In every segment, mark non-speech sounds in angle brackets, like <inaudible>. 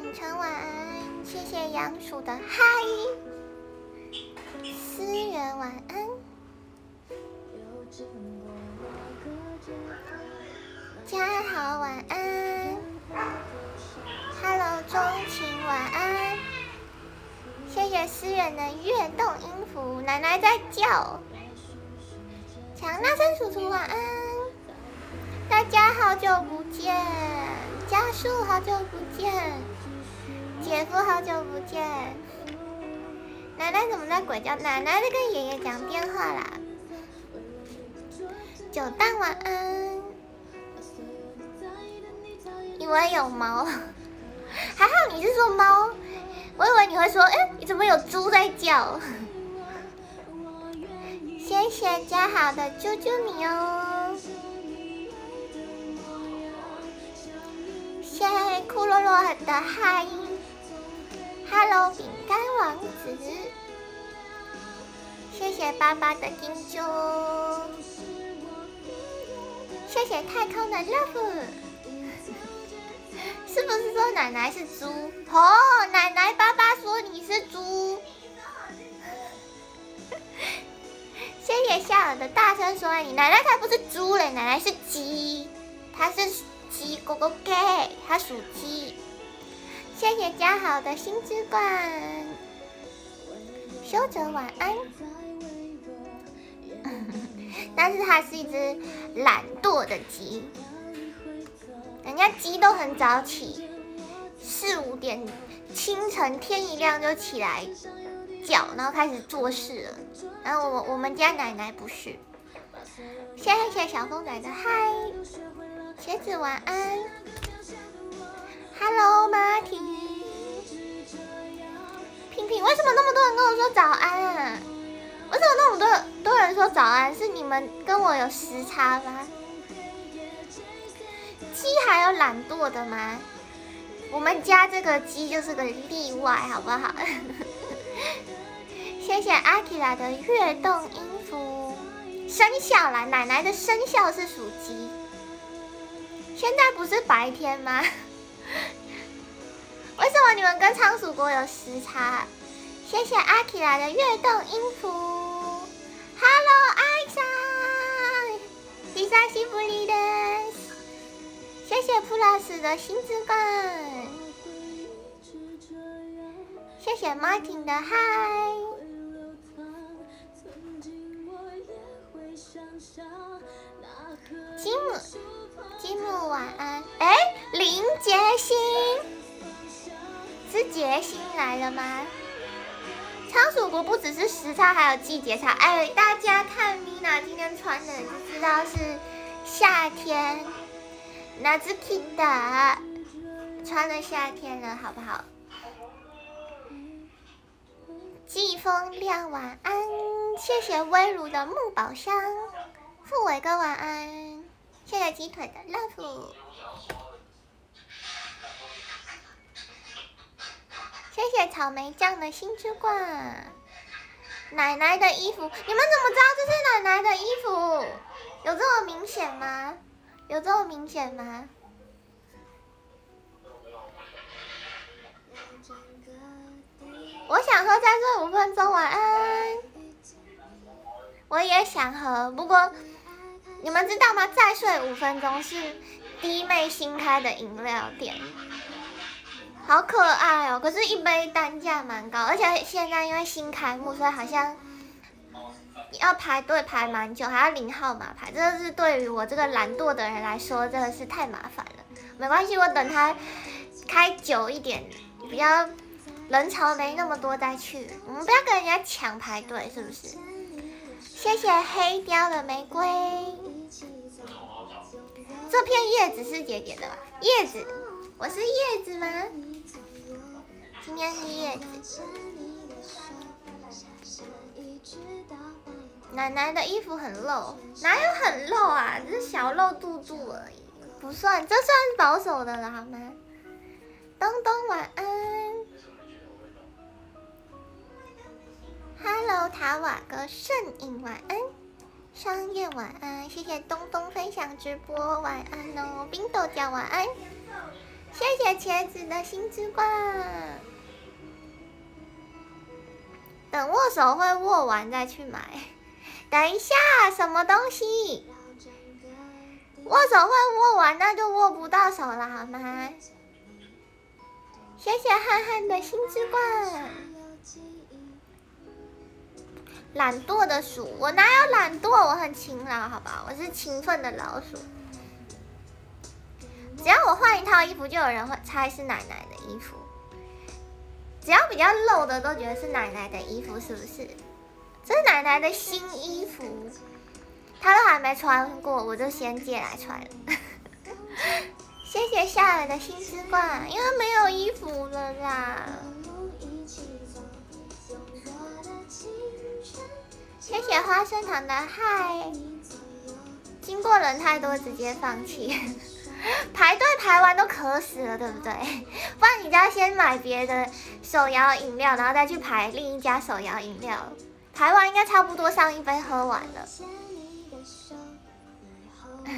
晨晨晚安，谢谢杨鼠的嗨，思源晚安，嘉豪晚安，Hello 钟情晚安，谢谢思源的悦动音符，奶奶在叫，强大声叔叔晚安，大家好久不见，家树好久不见。姐夫，好久不见！奶奶怎么在鬼叫？奶奶在跟爷爷讲电话啦。九蛋晚安。以为有猫，<laughs> 还好你是说猫，我以为你会说，哎，你怎么有猪在叫？<laughs> 谢谢加好的啾啾你哦。谢谢酷洛洛的嗨。Hello，饼干王子，谢谢爸爸的金珠，谢谢太空的 love，<laughs> 是不是说奶奶是猪？哦，奶奶爸爸说你是猪，<laughs> 谢谢夏尔的大声说爱你，奶奶才不是猪嘞，奶奶是鸡，它是鸡，狗狗给，它属鸡。谢谢嘉好的心之冠，修哲晚安。<laughs> 但是它是一只懒惰的鸡，人家鸡都很早起，四五点清晨天一亮就起来叫，然后开始做事了。然后我我们家奶奶不是。谢谢小公仔的嗨，茄子晚安。Hello，马婷。平平，为什么那么多人跟我说早安啊？为什么那么多多人说早安？是你们跟我有时差吗？鸡还有懒惰的吗？我们家这个鸡就是个例外，好不好？<laughs> 谢谢阿基拉的跃动音符。生肖啦，奶奶的生肖是属鸡。现在不是白天吗？<laughs> 为什么你们跟仓鼠国有时差？谢谢阿奇拉的悦动音符。Hello，艾莎，迪莎西弗里的。谢谢 Plus 的心之冠。谢谢 Martin 的嗨。吉姆，吉姆晚安。哎，林杰星。是杰星来了吗？仓鼠国不只是时差，还有季节差。哎，大家看米娜今天穿的就知道是夏天。那只 Kid 穿了夏天了，好不好？季风亮晚安，谢谢威如的木宝箱。富伟哥晚安，谢谢鸡腿的 love。谢谢草莓酱的心之冠，奶奶的衣服，你们怎么知道这是奶奶的衣服？有这么明显吗？有这么明显吗？我想喝，再睡五分钟，晚安。我也想喝，不过你们知道吗？再睡五分钟是弟妹新开的饮料店。好可爱哦！可是，一杯单价蛮高，而且现在因为新开幕，所以好像要排队排蛮久，还要领号码牌。这个是对于我这个懒惰的人来说，真的是太麻烦了。没关系，我等它开久一点，比较人潮没那么多再去。我们不要跟人家抢排队，是不是？谢谢黑雕的玫瑰。这片叶子是姐姐的吧？叶子，我是叶子吗？今天是叶子，奶奶的衣服很露，哪有很露啊？只是小露肚肚而已，不算，这算是保守的了好吗？东东晚安，Hello 塔瓦哥圣影晚安，商业晚安，谢谢东东分享直播晚安哦，冰豆酱晚安。谢谢茄子的心之冠。等握手会握完再去买。<laughs> 等一下，什么东西？握手会握完，那就握不到手了，好吗？谢谢憨憨的心之冠。懒惰的鼠，我哪有懒惰？我很勤劳，好吧？我是勤奋的老鼠。只要我换一套衣服，就有人会猜是奶奶的衣服。只要比较露的，都觉得是奶奶的衣服，是不是？这是奶奶的新衣服，她都还没穿过，我就先借来穿了。<laughs> 谢谢夏尔的新之冠，因为没有衣服了啦。谢谢花生糖的嗨，经过人太多，直接放弃。<laughs> 排队排完都渴死了，对不对？不然你就要先买别的手摇饮料，然后再去排另一家手摇饮料。排完应该差不多上一杯喝完了。<laughs>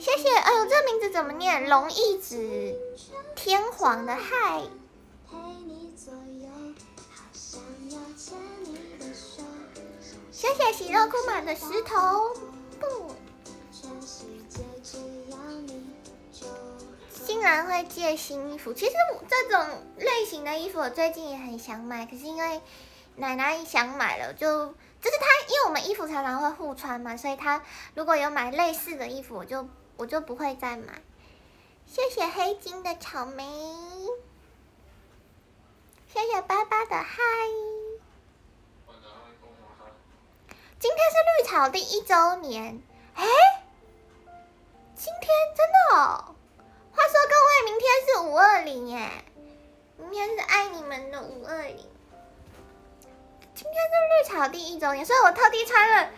谢谢，哎呦，这名字怎么念？龙一子，天皇的嗨。谢谢喜乐库满的石头，不，然会借新衣服。其实这种类型的衣服，我最近也很想买，可是因为奶奶想买了，就就是她，因为我们衣服常常会互穿嘛，所以她如果有买类似的衣服，我就我就不会再买。谢谢黑金的草莓，谢谢爸爸的嗨。今天是绿草第一周年，哎，今天真的哦。话说各位，明天是五二零耶，明天是爱你们的五二零。今天是绿草地一周年，所以我特地穿了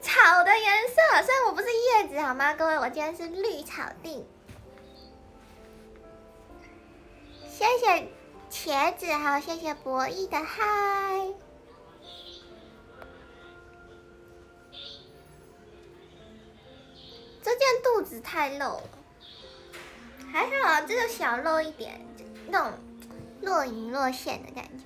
草的颜色，虽然我不是叶子，好吗？各位，我今天是绿草地。谢谢茄子，还有谢谢博弈的嗨。这件肚子太露了，还好这个小露一点，那种若隐若现的感觉。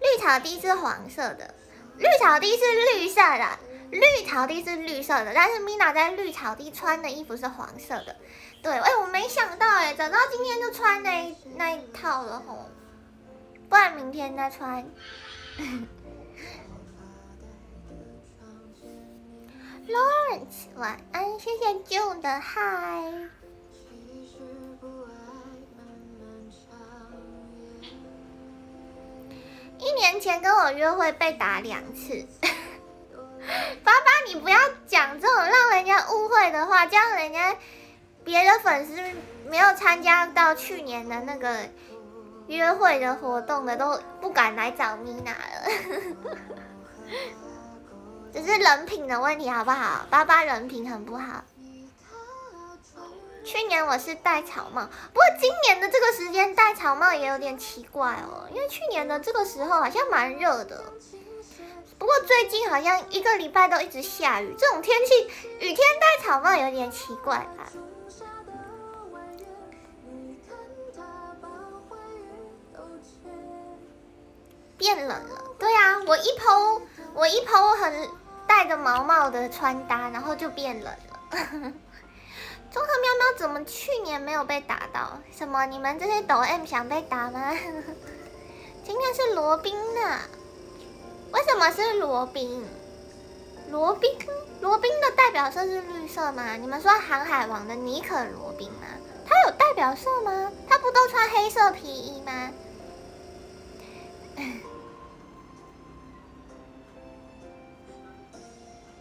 绿草地是黄色的，绿草地是绿色的，绿草地是绿色的，但是 Mina 在绿草地穿的衣服是黄色的。对，哎，我没想到哎，等到今天就穿那那一套了吼，不然明天再穿。<laughs> <laughs> <laughs> Lawrence，晚安，谢谢 June 的嗨。一年前跟我约会被打两次，<laughs> 爸爸，你不要讲这种让人家误会的话，这样人家别的粉丝没有参加到去年的那个约会的活动的都不敢来找米娜了。<laughs> 只是人品的问题，好不好？爸爸人品很不好。去年我是戴草帽，不过今年的这个时间戴草帽也有点奇怪哦，因为去年的这个时候好像蛮热的，不过最近好像一个礼拜都一直下雨，这种天气雨天戴草帽有点奇怪吧。变冷了，对啊，我一抛。我一抛很戴着毛毛的穿搭，然后就变冷了。综合喵喵怎么去年没有被打到？什么？你们这些抖 M 想被打吗？<laughs> 今天是罗宾呢？为什么是罗宾？罗宾，罗宾的代表色是绿色吗？你们说航海王的尼可罗宾吗？他有代表色吗？他不都穿黑色皮衣吗？<laughs>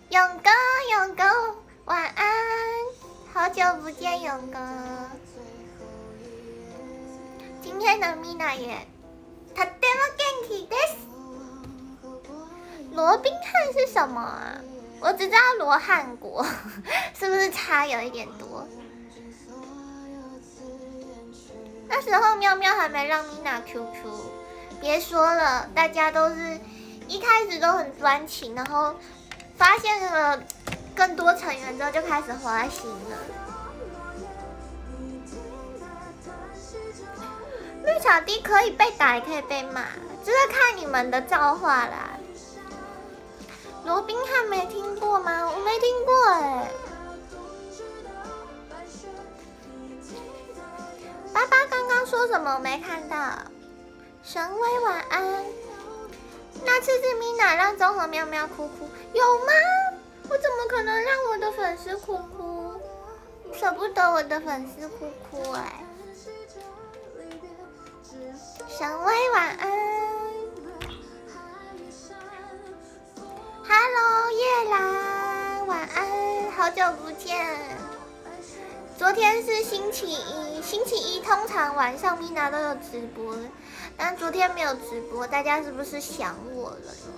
勇哥，勇哥，晚安！好久不见，勇哥。今天的米娜也，他这么元气的。罗宾汉是什么啊？我只知道罗汉果，<laughs> 是不是差有一点多？那时候喵喵还没让米娜 QQ，别说了，大家都是一开始都很专情，然后。发现了更多成员之后，就开始花心了。小弟可以被打，也可以被骂，就是看你们的造化啦。罗宾汉没听过吗？我没听过哎。爸爸刚刚说什么？我没看到。神威晚安。那次是米娜让综合喵喵哭哭，有吗？我怎么可能让我的粉丝哭哭？舍不得我的粉丝哭哭哎。神威晚安，Hello 叶兰晚安，好久不见。昨天是星期一，星期一通常晚上 Mina 都有直播，但昨天没有直播，大家是不是想我了呢？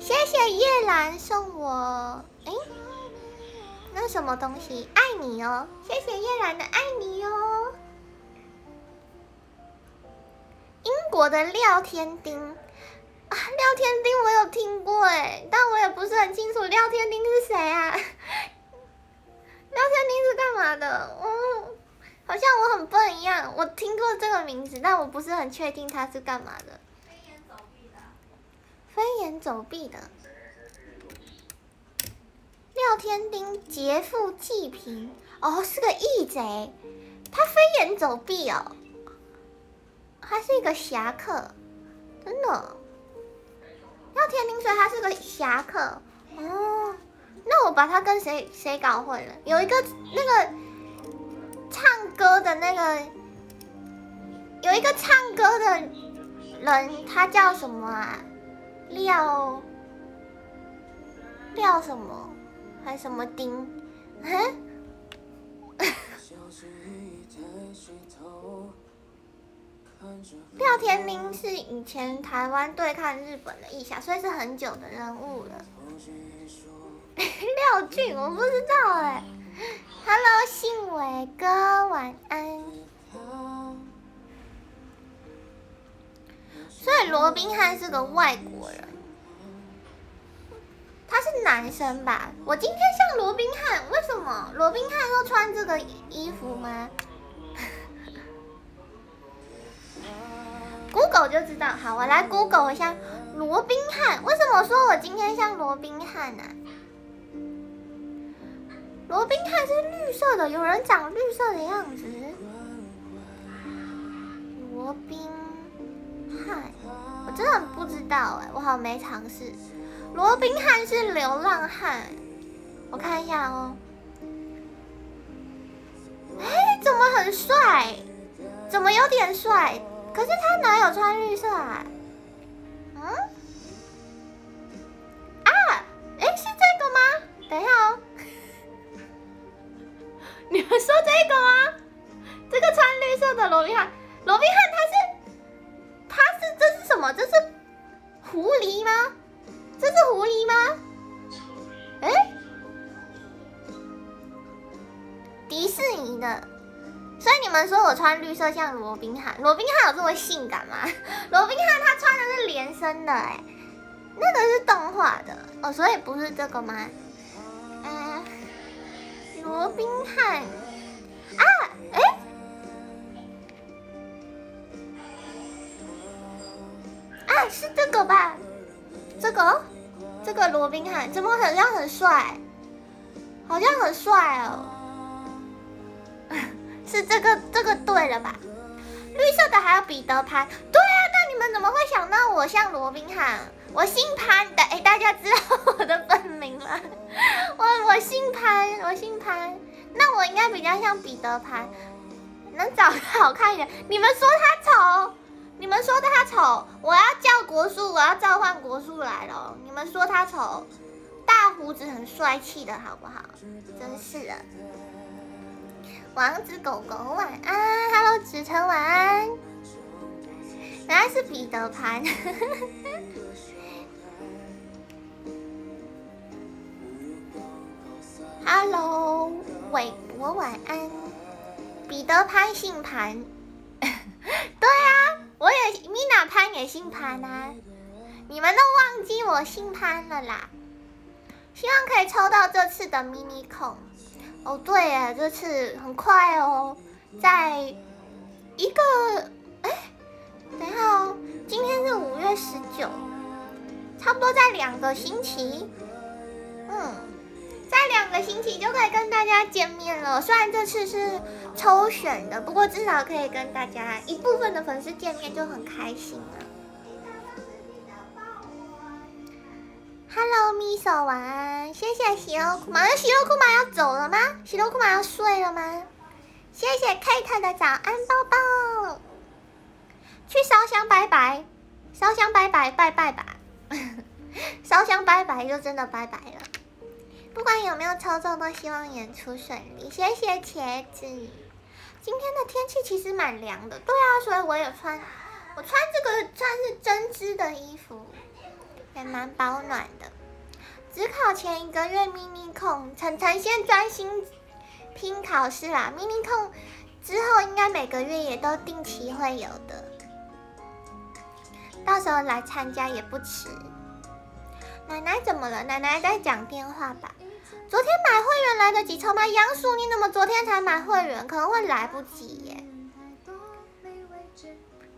谢谢叶兰送我，哎，那什么东西？爱你哦，谢谢叶兰的爱你哦。英国的廖天丁啊，廖天丁我有听过哎，但我也不是很清楚廖天丁是谁啊。<laughs> 廖天丁是干嘛的？哦，好像我很笨一样。我听过这个名字，但我不是很确定他是干嘛的。飞檐走壁的。廖天丁劫富济贫，哦，是个义贼。他飞檐走壁哦。他是一个侠客，真的。廖天丁说他是个侠客，哦。那我把他跟谁谁搞混了？有一个那个唱歌的那个，有一个唱歌的人，他叫什么啊？廖廖什么？还什么丁？<laughs> 廖天明是以前台湾对抗日本的义侠，所以是很久的人物了。<laughs> 廖俊，我不知道哎。Hello，信伟哥，晚安。所以罗宾汉是个外国人，他是男生吧？我今天像罗宾汉，为什么罗宾汉都穿这个衣服吗？<laughs> Google 就知道。好，我来 Google 一下罗宾汉。为什么说我今天像罗宾汉呢？罗宾汉是绿色的，有人长绿色的样子。罗宾汉，我真的很不知道哎，我好没尝试。罗宾汉是流浪汉，我看一下哦。哎，怎么很帅？怎么有点帅？可是他哪有穿绿色啊？嗯？啊？哎，是这个吗？等一下哦。<laughs> 你们说这个吗？这个穿绿色的罗宾汉，罗宾汉他是，他是这是什么？这是狐狸吗？这是狐狸吗？哎，迪士尼的，所以你们说我穿绿色像罗宾汉？罗宾汉有这么性感吗？<laughs> 罗宾汉他穿的是连身的，哎，那个是动画的哦，所以不是这个吗？嗯罗宾汉啊，哎，啊，是这个吧？这个，这个罗宾汉怎么好像很帅？好像很帅哦。<laughs> 是这个，这个对了吧？绿色的还有彼得潘，对啊，那你们怎么会想到我像罗宾汉？我姓潘的，哎，大家知道我的本名吗？<laughs> 我我姓潘，我姓潘，那我应该比较像彼得潘，能长得好看一点。你们说他丑，你们说他丑，我要叫国树，我要召唤国树来了。你们说他丑，大胡子很帅气的好不好？真是的。王子狗狗晚安，Hello，子晨晚安。原来是彼得潘。Hello，韦伯晚安。彼得潘姓潘，<laughs> 对啊，我也米娜潘也姓潘啊。你们都忘记我姓潘了啦。希望可以抽到这次的 mini 控。哦，对耶，这次很快哦，在一个，哎，等一下哦，今天是五月十九，差不多在两个星期，嗯，在两个星期就可以跟大家见面了。虽然这次是抽选的，不过至少可以跟大家一部分的粉丝见面，就很开心了。Hello，米手晚安，谢谢喜肉库玛，喜肉库玛要走了吗？喜肉库玛要睡了吗？谢谢 Kate 的早安抱抱，去烧香拜拜，烧香拜拜拜拜吧，<laughs> 烧香拜拜就真的拜拜了。不管有没有抽中，都希望演出顺利。谢谢茄子，今天的天气其实蛮凉的，对啊，所以我也穿，我穿这个算是针织的衣服。也蛮保暖的。只考前一个月咪咪控，晨晨先专心拼考试啦。咪咪控之后应该每个月也都定期会有的，到时候来参加也不迟。奶奶怎么了？奶奶在讲电话吧。昨天买会员来得及抽吗？杨叔，你怎么昨天才买会员？可能会来不及耶，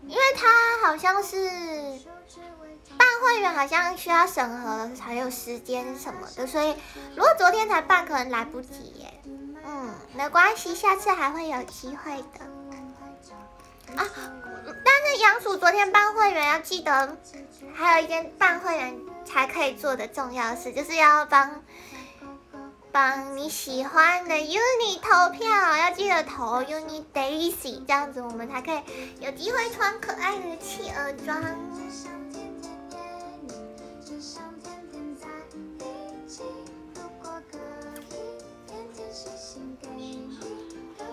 因为他好像是。办会员好像需要审核，才有时间什么的，所以如果昨天才办，可能来不及耶。嗯，没关系，下次还会有机会的。啊，但是杨鼠昨天办会员要记得，还有一件办会员才可以做的重要事，就是要帮帮你喜欢的 UNI 投票，要记得投 UNI Daisy，这样子我们才可以有机会穿可爱的企鹅装。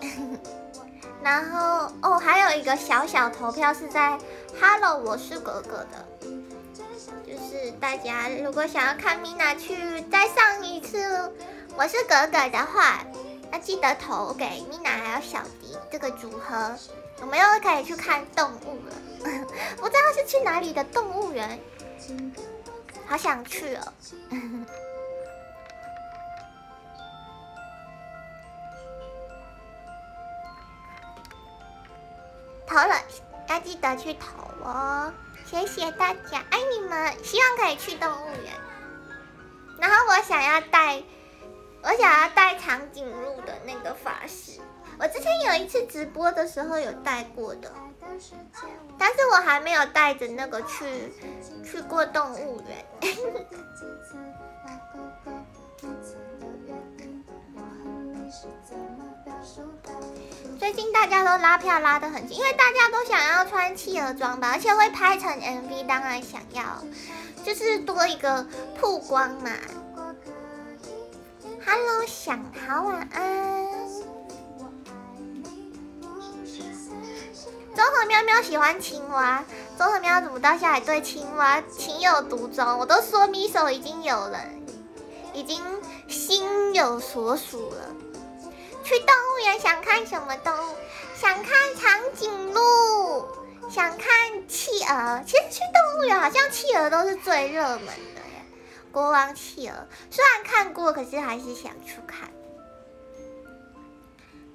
<laughs> 然后哦，还有一个小小投票是在 Hello，我是格格的，就是大家如果想要看 Mina 去再上一次我是格格的话，要记得投给 Mina 还有小迪这个组合，我们又可以去看动物了。<laughs> 不知道是去哪里的动物园，好想去哦。<laughs> 投了，要记得去投哦！谢谢大家，爱你们！希望可以去动物园。然后我想要带，我想要带长颈鹿的那个发饰。我之前有一次直播的时候有带过的，但是我还没有带着那个去去过动物园。<laughs> 最近大家都拉票拉得很紧，因为大家都想要穿企鹅装吧，而且会拍成 MV，当然想要，就是多一个曝光嘛。Hello，想好晚安。综合喵喵喜欢青蛙，综合喵怎么到现在对青蛙情有独钟？我都说咪手已经有了，已经心有所属了。去动物园想看什么动物？想看长颈鹿，想看企鹅。其实去动物园好像企鹅都是最热门的耶。国王企鹅虽然看过，可是还是想去看。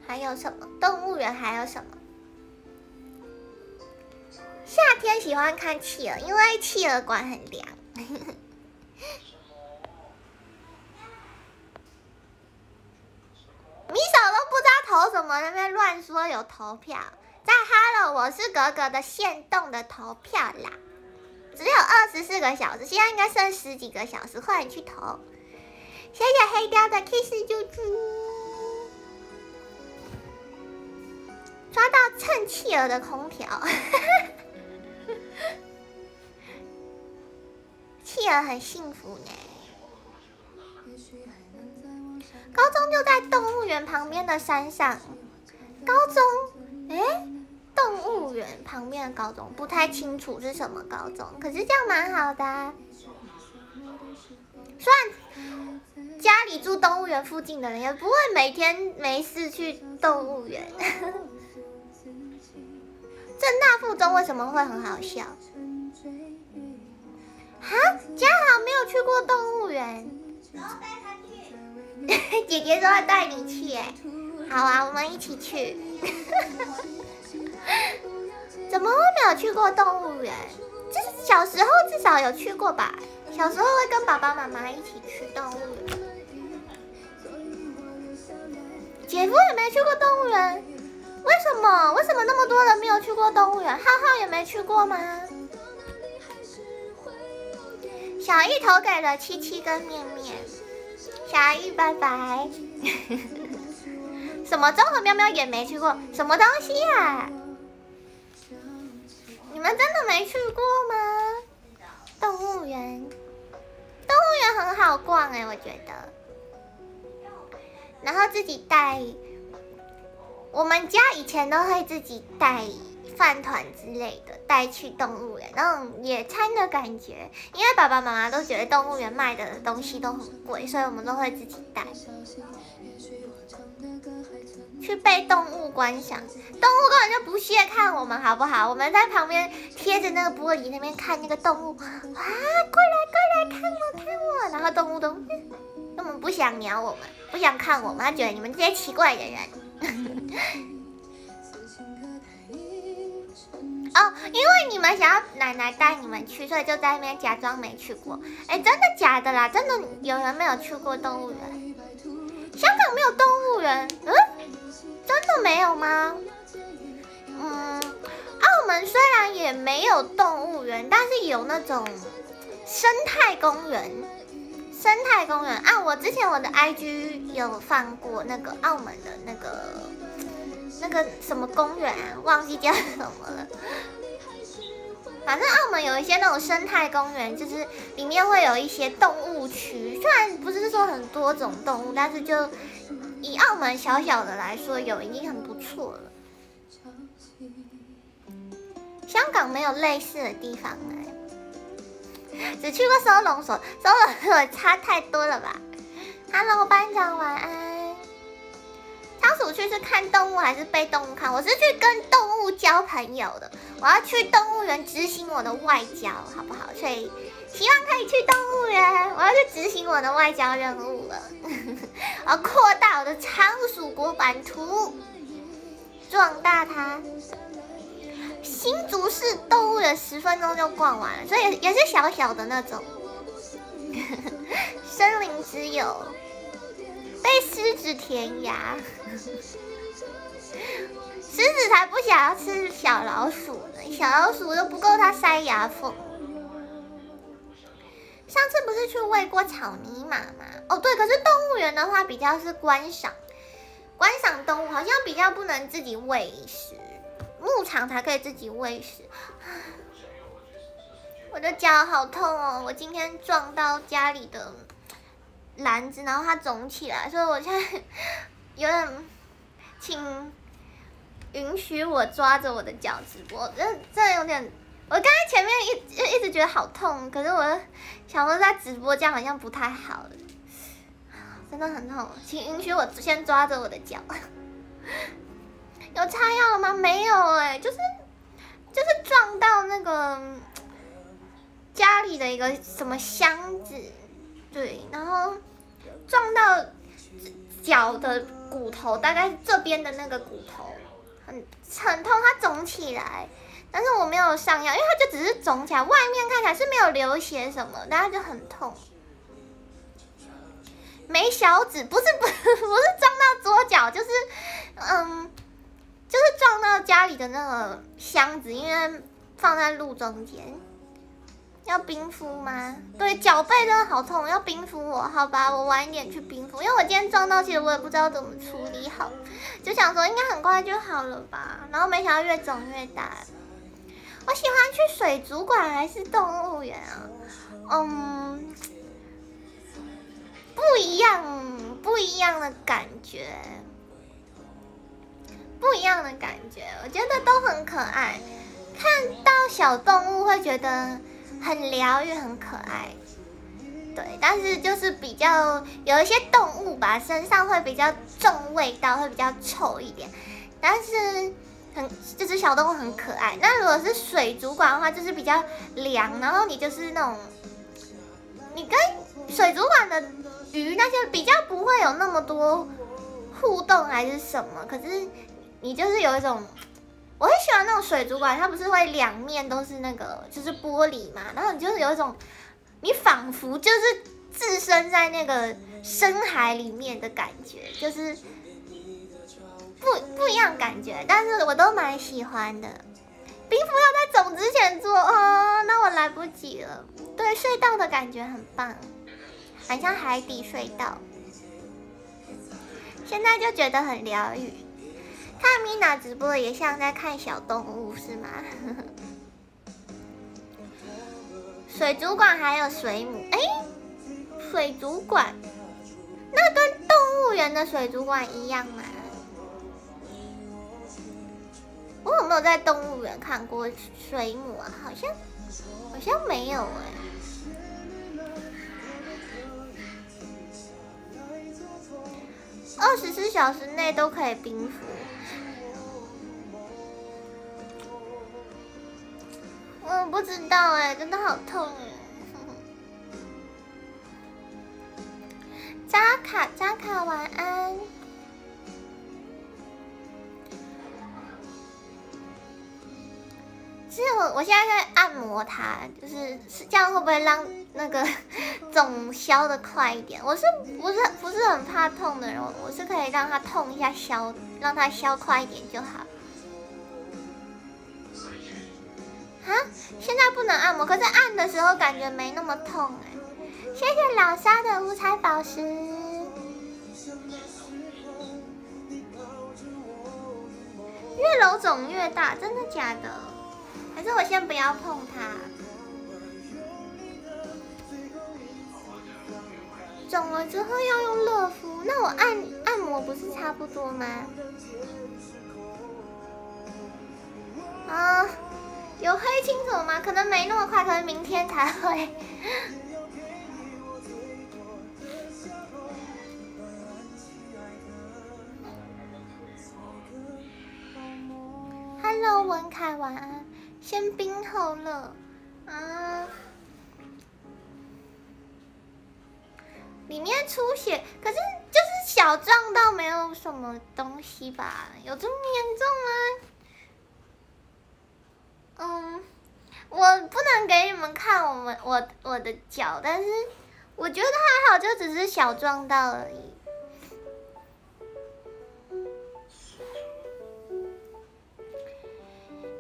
还有什么动物园？还有什么？夏天喜欢看企鹅，因为企鹅馆很凉。米手都不知道投什么，那边乱说有投票，在 Hello，我是格格的限动的投票啦，只有二十四个小时，现在应该剩十几个小时，快点去投。谢谢黑雕的 kiss 啾啾，抓到蹭企鹅的空调，<laughs> 企鹅很幸福呢。高中就在动物园旁边的山上。高中，哎，动物园旁边的高中不太清楚是什么高中，可是这样蛮好的。虽然家里住动物园附近的人也不会每天没事去动物园。<laughs> 正大附中为什么会很好笑？哈，嘉豪没有去过动物园。<laughs> 姐姐说要带你去，哎，好啊，我们一起去。<laughs> 怎么会没有去过动物园？就是小时候至少有去过吧。小时候会跟爸爸妈妈一起去动物园。姐夫也没去过动物园，为什么？为什么那么多人没有去过动物园？浩浩也没去过吗？小一投给了七七跟面面，小玉拜拜。<laughs> 什么综合喵喵也没去过，什么东西呀？你们真的没去过吗？动物园，动物园很好逛哎，我觉得。然后自己带，我们家以前都会自己带饭团之类的带去动物园，那种野餐的感觉。因为爸爸妈妈都觉得动物园卖的东西都很贵，所以我们都会自己带。去被动物观赏，动物根本就不屑看我们，好不好？我们在旁边贴着那个玻璃那边看那个动物，哇，过来过来看我看我，然后动物都 <laughs> 根本不想鸟我们，不想看我们，他觉得你们这些奇怪的人。哦，因为你们想要奶奶带你们去，所以就在那边假装没去过。哎，真的假的啦？真的有人没有去过动物园？香港没有动物园？嗯，真的没有吗？嗯，澳门虽然也没有动物园，但是有那种生态公园。生态公园啊，我之前我的 IG 有放过那个澳门的那个那个什么公园，忘记叫什么了。反正澳门有一些那种生态公园，就是里面会有一些动物区，虽然不是说很多种动物，但是就以澳门小小的来说，有已经很不错了。香港没有类似的地方哎，只去过收容所，收容所差太多了吧？Hello，班长晚安。仓鼠去是看动物还是被动物看？我是去跟动物交朋友的。我要去动物园执行我的外交，好不好？所以希望可以去动物园。我要去执行我的外交任务了。<laughs> 我要扩大我的仓鼠国版图，壮大它。新竹市动物园十分钟就逛完了，所以也是小小的那种。<laughs> 森林之友被狮子填牙。狮子才不想要吃小老鼠呢，小老鼠都不够它塞牙缝。上次不是去喂过草泥马吗？哦，对，可是动物园的话比较是观赏，观赏动物好像比较不能自己喂食，牧场才可以自己喂食。我的脚好痛哦，我今天撞到家里的篮子，然后它肿起来，所以我现在有点请。允许我抓着我的脚直播，这这有点，我刚才前面一一直觉得好痛，可是我想说在直播这样好像不太好，真的很痛，请允许我先抓着我的脚。有擦药了吗？没有哎，就是就是撞到那个家里的一个什么箱子，对，然后撞到脚的骨头，大概这边的那个骨头。很很痛，它肿起来，但是我没有上药，因为它就只是肿起来，外面看起来是没有流血什么，但它就很痛。没小指，不是不 <laughs> 不是撞到桌角，就是嗯，就是撞到家里的那个箱子，因为放在路中间。要冰敷吗？对，脚背真的好痛，要冰敷我，好吧，我晚一点去冰敷，因为我今天撞到，其实我也不知道怎么处理好，就想说应该很快就好了吧，然后没想到越肿越大。我喜欢去水族馆还是动物园啊？嗯，不一样，不一样的感觉，不一样的感觉，我觉得都很可爱，看到小动物会觉得。很疗愈，很可爱，对，但是就是比较有一些动物吧，身上会比较重味道，会比较臭一点。但是很这只小动物很可爱。那如果是水族馆的话，就是比较凉，然后你就是那种，你跟水族馆的鱼那些比较不会有那么多互动还是什么，可是你就是有一种我很喜欢那种水族馆，它不是会两面都是那个就是玻璃嘛，然后你就是有一种你仿佛就是置身在那个深海里面的感觉，就是不不一样感觉，但是我都蛮喜欢的。冰敷要在走之前做哦，那我来不及了。对，隧道的感觉很棒，很像海底隧道。现在就觉得很疗愈。看米娜直播也像在看小动物，是吗？<laughs> 水族馆还有水母，哎，水族馆，那跟动物园的水族馆一样吗？我有没有在动物园看过水母啊？好像好像没有哎。二十四小时内都可以冰敷。我不知道哎，真的好痛哎！<laughs> 扎卡扎卡，晚安。其实我我现在在按摩它，就是是这样会不会让那个 <laughs> 肿消的快一点？我是不是不是很怕痛的人？我是可以让它痛一下消，让它消快一点就好。啊，现在不能按摩，可是按的时候感觉没那么痛哎。谢谢老沙的五彩宝石。越揉肿越大，真的假的？还是我先不要碰它。肿了之后要用热敷，那我按按摩不是差不多吗？啊，有黑青走吗？可能没那么快，可能明天才会。Hello，文凯，晚安。先冰后热，啊，里面出血，可是就是小撞到，没有什么东西吧？有这么严重吗？嗯，我不能给你们看我们我我的脚，但是我觉得还好，就只是小撞到而已。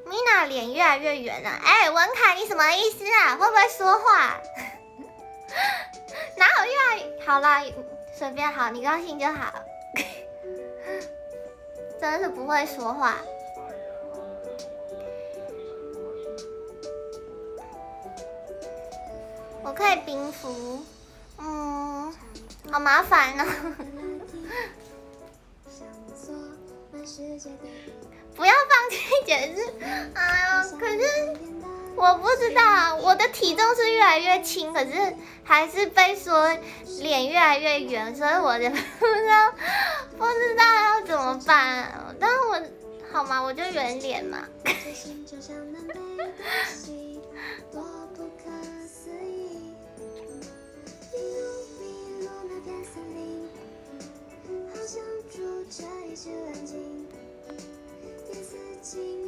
米娜脸越来越圆了，哎，文凯，你什么意思啊？会不会说话？<laughs> 哪有越来越好啦，随便好，你高兴就好。<laughs> 真的是不会说话。我可以冰敷，嗯，好麻烦呢。不要放弃解释，哎呀，可是我不知道，我的体重是越来越轻，可是还是被说脸越来越圆，所以我就不知道不知道要怎么办。但是我好吗？我就圆脸嘛。<laughs>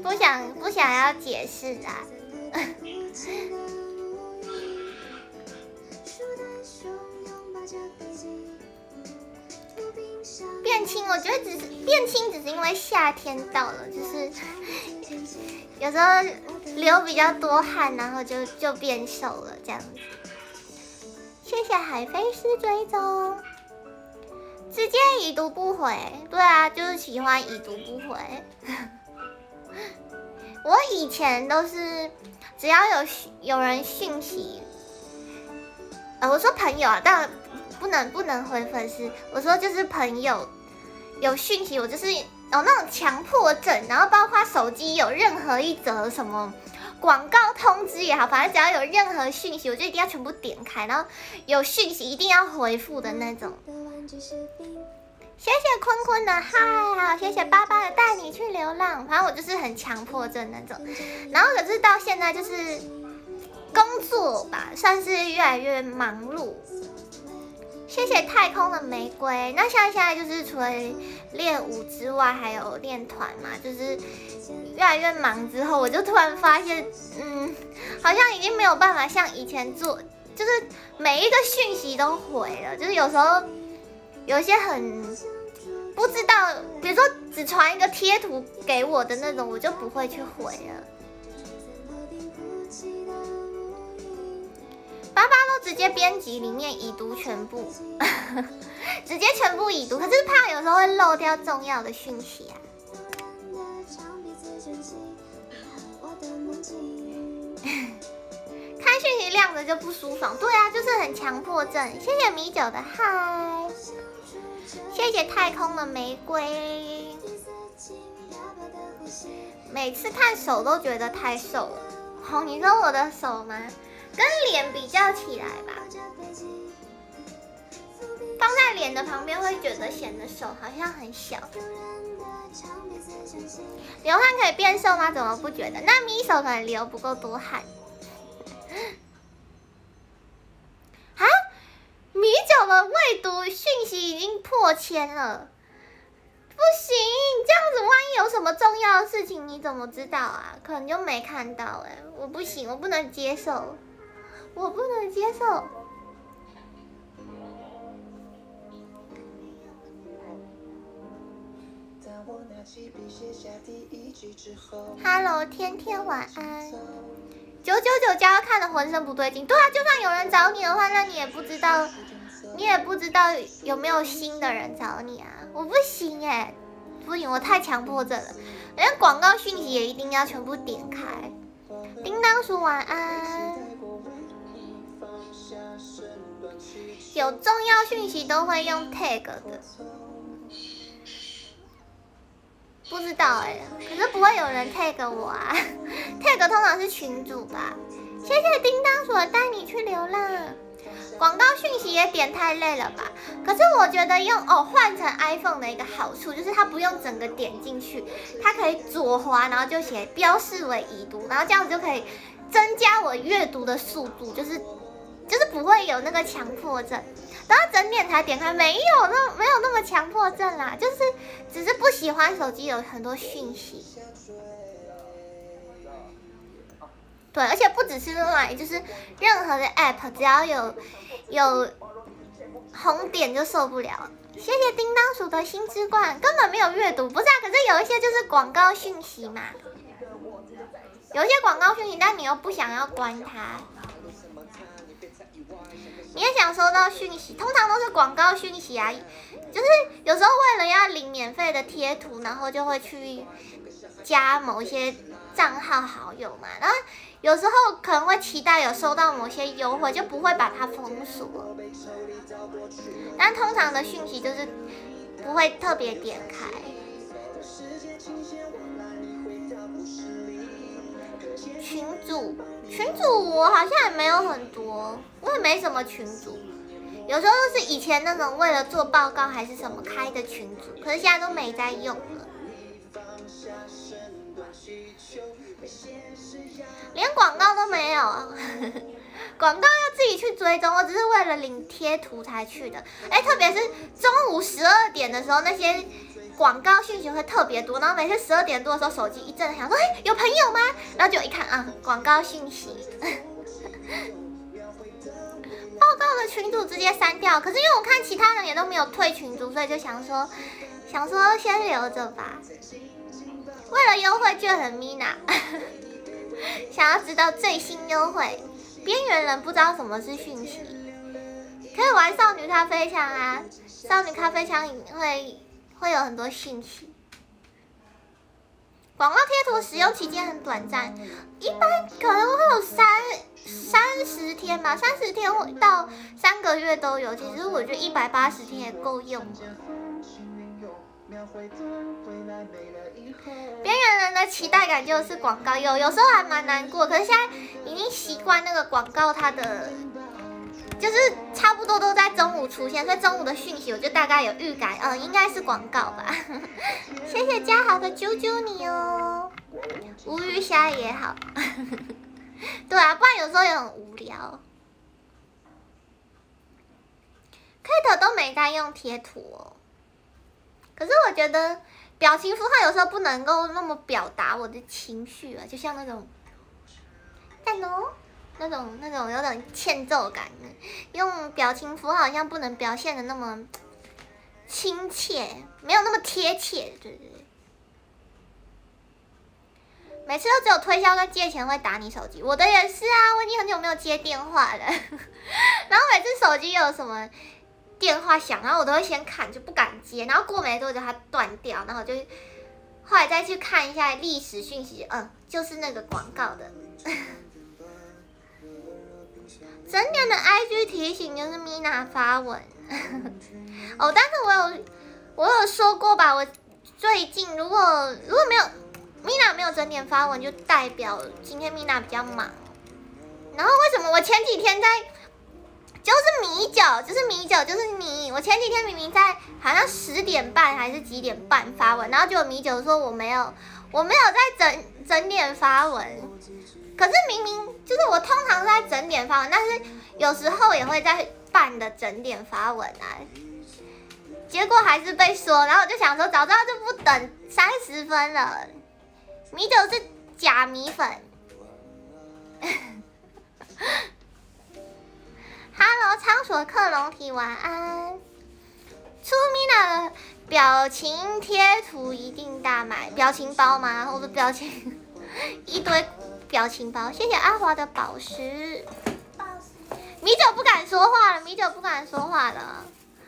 不想不想要解释啊！变轻，我觉得只是变轻，只是因为夏天到了，就是 <laughs> 有时候流比较多汗，然后就就变瘦了这样子。谢谢海飞丝追踪，直接已读不回。对啊，就是喜欢已读不回。<laughs> 我以前都是只要有有人讯息，呃，我说朋友啊，但不能不能回粉丝。我说就是朋友有讯息，我就是有那种强迫症，然后包括手机有任何一则什么广告通知也好，反正只要有任何讯息，我就一定要全部点开，然后有讯息一定要回复的那种。谢谢坤坤的嗨，谢谢爸爸的带你去流浪。反正我就是很强迫症那种，然后可是到现在就是工作吧，算是越来越忙碌，谢谢太空的玫瑰。那像现在就是除了练舞之外，还有练团嘛，就是越来越忙之后，我就突然发现，嗯，好像已经没有办法像以前做，就是每一个讯息都回了，就是有时候有些很不知道，比如说只传一个贴图给我的那种，我就不会去回了。巴巴都直接编辑里面已读全部，<laughs> 直接全部已读，可是怕有时候会漏掉重要的讯息啊。<laughs> 看讯息亮着就不舒爽，对啊，就是很强迫症。谢谢米酒的嗨，谢谢太空的玫瑰。每次看手都觉得太瘦了，哦，你说我的手吗？跟脸比较起来吧，放在脸的旁边会觉得显得手好像很小。流汗可以变瘦吗？怎么不觉得？那咪手可能流不够多汗。啊，米酒的未读讯息已经破千了，不行，这样子万一有什么重要的事情，你怎么知道啊？可能就没看到哎，我不行，我不能接受。我不能接受。Hello，天天晚安。九九九加看的浑身不对劲。对啊，就算有人找你的话，那你也不知道，你也不知道有没有新的人找你啊。我不行哎，不行，我太强迫症了。连广告讯息也一定要全部点开。叮当鼠晚安。有重要讯息都会用 tag 的，不知道哎，可是不会有人 tag 我啊，<laughs> tag 通常是群主吧。谢谢叮当所带你去流浪，广告讯息也点太累了吧？可是我觉得用哦换成 iPhone 的一个好处就是它不用整个点进去，它可以左滑，然后就写标示为已读，然后这样子就可以增加我阅读的速度，就是。就是不会有那个强迫症，然后整点才点开，没有那没有那么强迫症啦，就是只是不喜欢手机有很多讯息。对，而且不只是 Line，就是任何的 App，只要有有红点就受不了。谢谢叮当鼠的新之冠，根本没有阅读，不是啊？可是有一些就是广告讯息嘛，有一些广告讯息，但你又不想要关它。你也想收到讯息，通常都是广告讯息啊，就是有时候为了要领免费的贴图，然后就会去加某一些账号好友嘛，然后有时候可能会期待有收到某些优惠，就不会把它封锁。但通常的讯息就是不会特别点开。群主。群主我好像也没有很多，我也没什么群主，有时候都是以前那种为了做报告还是什么开的群主，可是现在都没在用了，连广告都没有，<laughs> 广告要自己去追踪，我只是为了领贴图才去的，哎，特别是中午十二点的时候那些。广告讯息会特别多，然后每次十二点多的时候，手机一震，想说，哎，有朋友吗？然后就一看啊，广告讯息，<laughs> 报告的群主直接删掉。可是因为我看其他人也都没有退群主，所以就想说，想说先留着吧。为了优惠券很 mina，<laughs> 想要知道最新优惠，边缘人不知道什么是讯息，可以玩少女咖啡枪啊，少女咖啡枪会。会有很多信息，广告贴图使用期间很短暂，一般可能会有三三十天吧，三十天到三个月都有。其实我觉得一百八十天也够用了。边缘人的期待感就是广告有，有时候还蛮难过，可是现在已经习惯那个广告它的。就是差不多都在中午出现，所以中午的讯息我就大概有预感，嗯，应该是广告吧。<laughs> 谢谢嘉豪的啾啾你哦，无鱼虾也好。<laughs> 对啊，不然有时候也很无聊。Kate 都没在用贴图哦。可是我觉得表情符号有时候不能够那么表达我的情绪啊，就像那种赞哦，那种那种有点欠揍感，用表情符号好像不能表现的那么亲切，没有那么贴切，对对对。每次都只有推销跟借钱会打你手机，我的也是啊，我已经很久没有接电话了。<laughs> 然后每次手机有什么电话响，然后我都会先看，就不敢接。然后过没多久它断掉，然后就后来再去看一下历史讯息，嗯，就是那个广告的。整点的 IG 提醒就是 Mina 发文。<laughs> 哦，但是我有我有说过吧，我最近如果如果没有。Mina 没有整点发文，就代表今天 Mina 比较忙。然后为什么我前几天在，就是米酒，就是米酒，就是你。我前几天明明在好像十点半还是几点半发文，然后就有米酒说我没有，我没有在整整点发文。可是明明就是我通常在整点发文，但是有时候也会在半的整点发文啊。结果还是被说，然后我就想说，早知道就不等三十分了。米酒是假米粉。<laughs> Hello，仓鼠克隆体晚安。出米娜的表情贴图一定大买，表情包吗？我的表情 <laughs> 一堆表情包。谢谢阿华的宝石。米酒不敢说话了，米酒不敢说话了。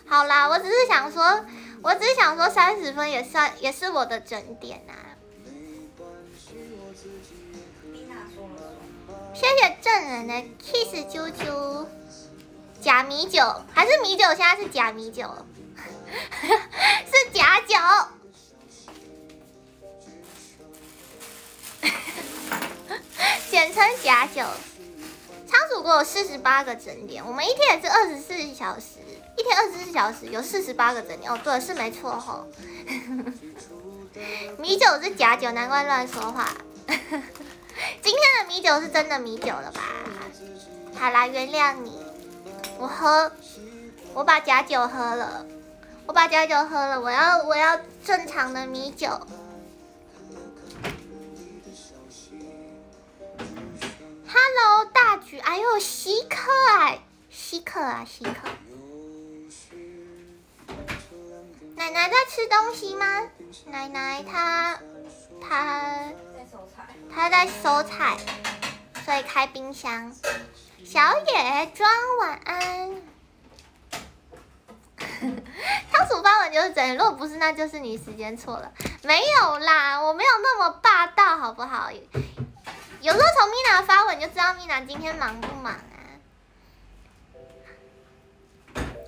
好啦，我只是想说，我只是想说，三十分也算也是我的整点啊。谢谢证人的 kiss 啾啾，假米酒还是米酒？现在是假米酒，<laughs> 是假酒，<laughs> 简称假酒。仓鼠给我四十八个整点，我们一天也是二十四小时，一天二十四小时有四十八个整点。哦，对，是没错吼。<laughs> 米酒是假酒，难怪乱说话。<laughs> 今天的米酒是真的米酒了吧？好啦，原谅你，我喝，我把假酒喝了，我把假酒喝了，我要我要正常的米酒。Hello，大橘，哎呦，稀客啊，稀客啊，稀客。奶奶在吃东西吗？奶奶她她。她在收菜，所以开冰箱。小野庄晚安。仓鼠发文就是真，如果不是，那就是你时间错了。没有啦，我没有那么霸道，好不好？有时候从 Mina 发文就知道 Mina 今天忙不忙啊。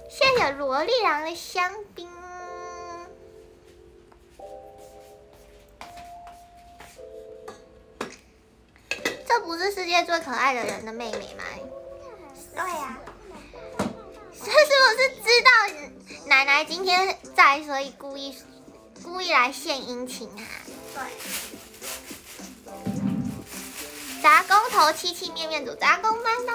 谢谢萝莉狼的香槟。这不是世界最可爱的人的妹妹吗？对呀，这是不是知道奶奶今天在，所以故意故意来献殷勤啊？对，砸工头七七面面组，杂工拜拜。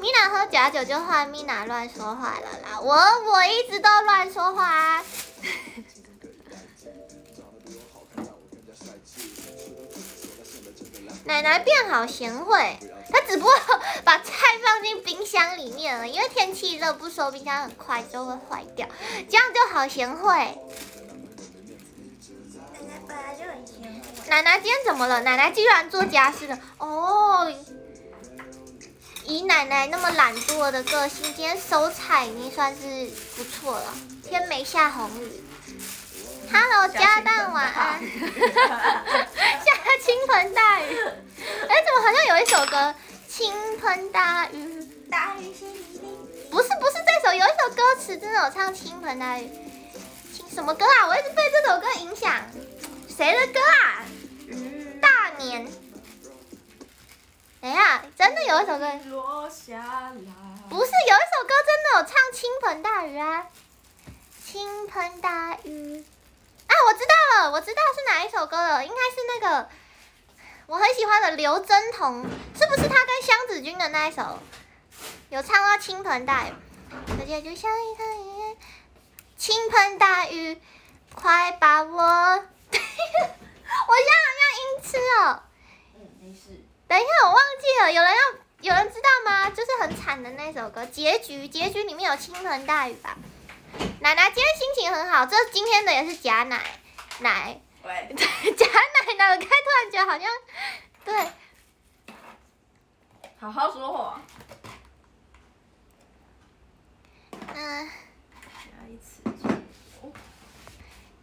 米娜喝假酒就换米娜乱说话了啦，我我一直都乱说话。<laughs> 奶奶变好贤惠，她只不过把菜放进冰箱里面了，因为天气热，不收冰箱很快就会坏掉，这样就好贤惠。奶奶今天怎么了？奶奶居然做家事了哦！以奶奶那么懒惰的个性，今天收彩已经算是不错了。天没下红雨。Hello，加蛋晚安。<laughs> 下倾盆大雨。哎，怎么好像有一首歌？倾盆大雨，大雨淅沥沥。不是不是这首，有一首歌词真的有唱倾盆大雨。倾什么歌啊？我一直被这首歌影响。谁的歌啊？大年。等一下，真的有一首歌。不是，有一首歌真的有唱倾盆大雨啊。倾盆大雨。啊，我知道了，我知道是哪一首歌了，应该是那个我很喜欢的刘真彤，是不是他跟湘子君的那一首？有唱到倾盆大雨，世界就像一场雨，倾盆大雨，快把我，我现在好像音痴哦。嗯，没事。等一下，我忘记了，有人要，有人知道吗？就是很惨的那首歌，结局，结局里面有倾盆大雨吧？奶奶今天心情很好，这今天的也是假奶奶。对，<laughs> 假奶奶，我开突然觉得好像，对。好好说话。嗯。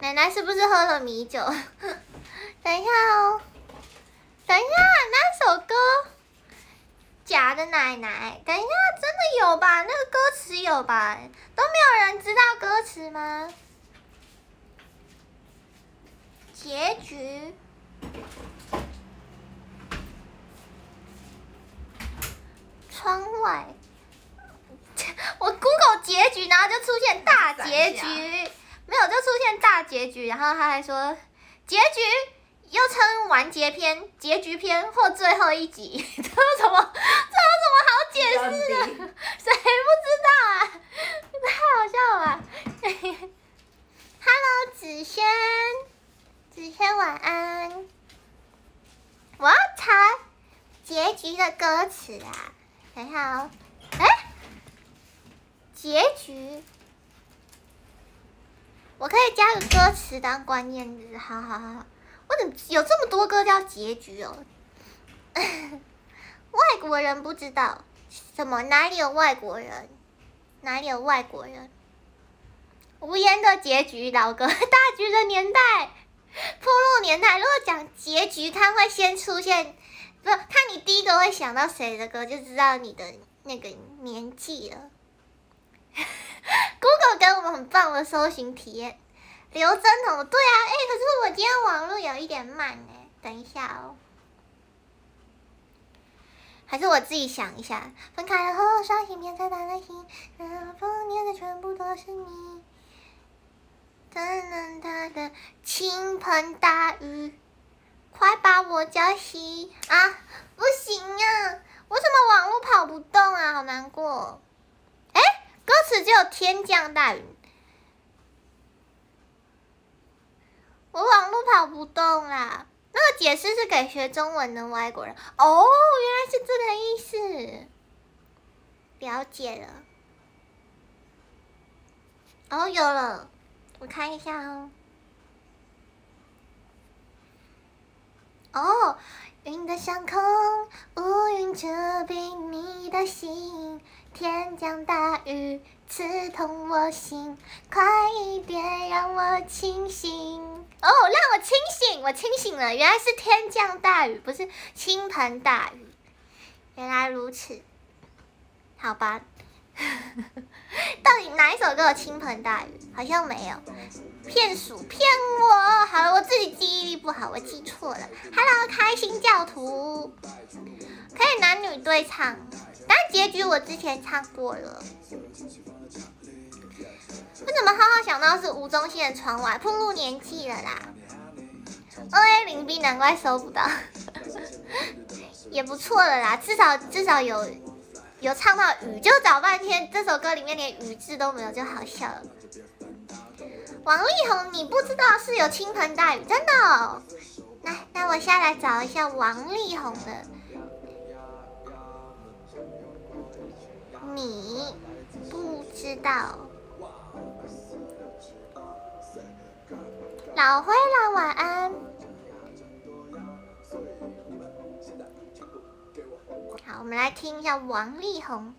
奶奶是不是喝了米酒？等一下哦，等一下，那首歌？假的奶奶，等一下，真的有吧？那个歌词有吧？都没有人知道歌词吗？结局。窗外，<laughs> 我 Google 结局，然后就出现大结局，<laughs> 没有就出现大结局，然后他还说结局。又称完结篇、结局篇或最后一集，<laughs> 这有什么？这有什么好解释的？谁不知道啊？太好笑了！Hello，子轩，子轩晚安。我要查结局的歌词啊，等一下哦。哎，结局，我可以加个歌词当关键字，好好好。我怎么有这么多歌叫结局哦？<laughs> 外国人不知道什么？哪里有外国人？哪里有外国人？无言的结局，老歌，<laughs> 大局的年代，铺路年代。如果讲结局，它会先出现，不看你第一个会想到谁的歌，就知道你的那个年纪了。<laughs> Google 给我们很棒的搜寻体验。刘真彤，对啊，哎，可是我今天网络有一点慢哎，等一下哦，还是我自己想一下。分开了后，伤心变成担心，然后念的全部都是你。噔噔噔噔，倾盆大雨，快把我叫醒啊！不行啊，为什么网络跑不动啊？好难过。哎，歌词只有天降大雨。我网络跑不动啦，那个解释是给学中文的外国人。哦，原来是这个意思，了解了。哦，有了，我看一下哦。哦，云的上空，乌云遮蔽你的心，天降大雨。刺痛我心，快一点让我清醒！哦，让我清醒，我清醒了，原来是天降大雨，不是倾盆大雨。原来如此，好吧。<laughs> 到底哪一首歌有倾盆大雨？好像没有，骗鼠骗我！好了，我自己记忆力不好，我记错了。Hello，开心教徒，可以男女对唱，但结局我之前唱过了。我怎么浩浩想到是吴宗宪的窗外？步入年纪了啦。O A 零 B 难怪收不到，也不错了啦，至少至少有有唱到雨，就找半天这首歌里面连雨字都没有，就好笑了。王力宏，你不知道是有倾盆大雨，真的？来，那我下来找一下王力宏的。你不知道。老灰狼，晚安。好，我们来听一下王力宏。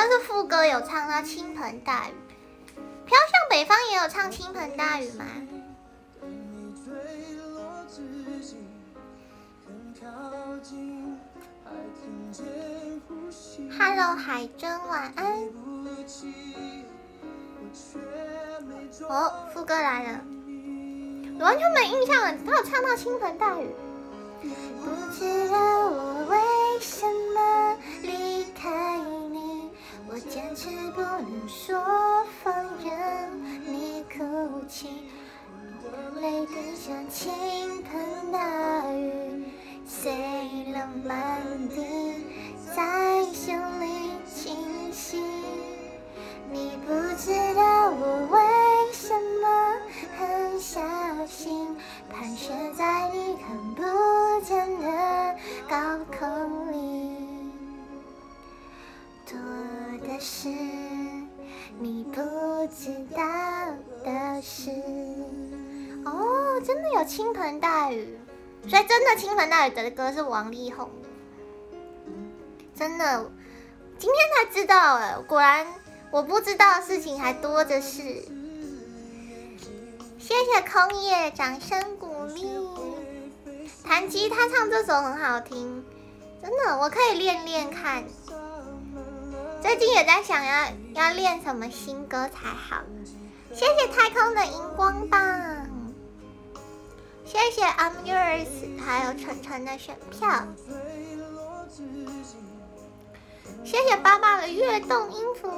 像是副歌有唱到倾盆大雨，飘向北方也有唱倾盆大雨吗？Hello，海珍，晚安。哦，副歌来了，完全没印象了，他有唱到倾盆大雨。不知道不能说放任你哭泣，我泪滴像倾盆大雨，真的有倾盆大雨，所以真的倾盆大雨的歌是王力宏，真的，今天才知道哎，果然。我不知道的事情还多着是，谢谢空叶掌声鼓励。弹吉他唱这首很好听，真的，我可以练练看。最近也在想要要练什么新歌才好。谢谢太空的荧光棒，谢谢 I'm Yours，还有晨晨的选票，谢谢爸爸的悦动音符。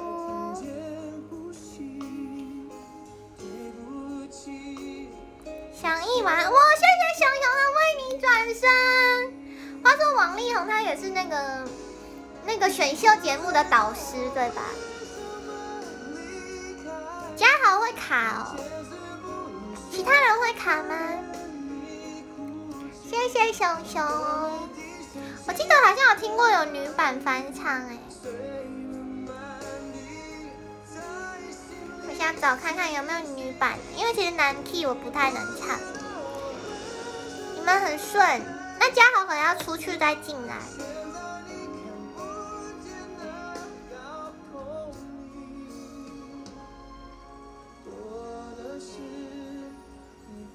想一晚，哇！谢谢熊熊的为你转身。话说王力宏他也是那个那个选秀节目的导师对吧？嘉豪会卡哦，其他人会卡吗？谢谢熊熊，我记得好像有听过有女版翻唱哎。想找看看有没有女版，因为其实男 key 我不太能唱。你们很顺，那嘉豪可能要出去再进来。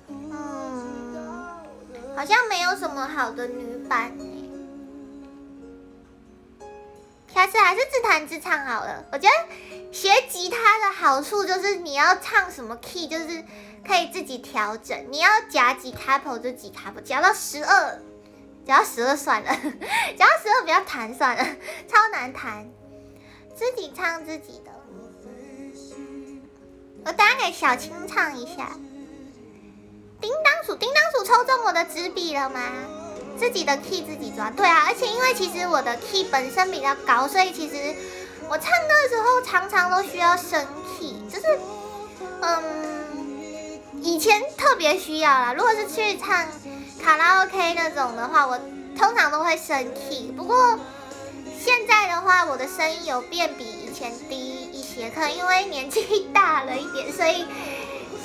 嗯，好像没有什么好的女版下次还是自弹自唱好了，我觉得。学吉他的好处就是你要唱什么 key，就是可以自己调整。你要夹几 capo 就几 capo，夹到十二，夹到十二算了，<laughs> 夹到十二不要弹算了，超难弹。自己唱自己的，我等下给小青唱一下。叮当鼠，叮当鼠抽中我的纸笔了吗？自己的 key 自己抓，对啊，而且因为其实我的 key 本身比较高，所以其实。我唱歌的时候常常都需要升 key，就是，嗯，以前特别需要啦。如果是去唱卡拉 OK 那种的话，我通常都会升 key。不过现在的话，我的声音有变比以前低一些，可能因为年纪大了一点，所以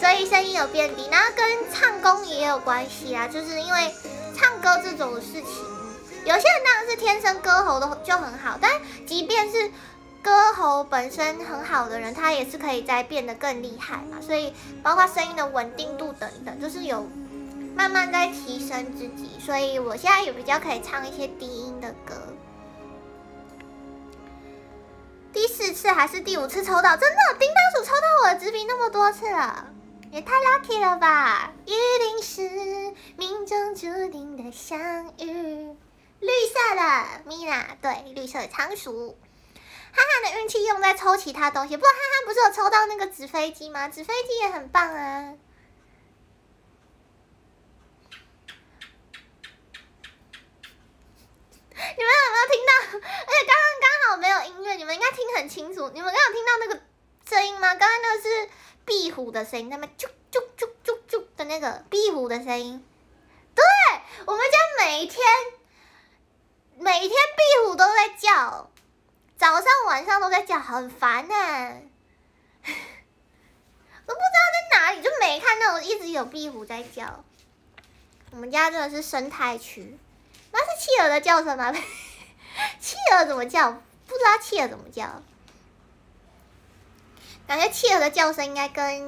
所以声音有变低。然后跟唱功也有关系啊，就是因为唱歌这种事情，有些人当然是天生歌喉的就很好，但即便是。歌喉本身很好的人，他也是可以再变得更厉害嘛。所以包括声音的稳定度等等，就是有慢慢在提升自己。所以我现在也比较可以唱一些低音的歌。第四次还是第五次抽到，真的叮当鼠抽到我的纸笔那么多次了，也太 lucky 了吧！一定是命中注定的相遇。绿色的米娜，对，绿色的仓鼠。憨憨的运气用在抽其他东西，不过憨憨不是有抽到那个纸飞机吗？纸飞机也很棒啊！你们有没有听到？而且刚刚刚好没有音乐，你们应该听很清楚。你们刚有听到那个声音吗？刚刚那个是壁虎的声音，那么啾啾啾啾啾的那个壁虎的声音。对，我们家每天每天壁虎都在叫。早上晚上都在叫，很烦呢。<laughs> 都不知道在哪里，就没看到，我一直有壁虎在叫。我们家真的是生态区，那是企鹅的叫声吗？<laughs> 企鹅怎么叫？不知道企鹅怎么叫。感觉企鹅的叫声应该跟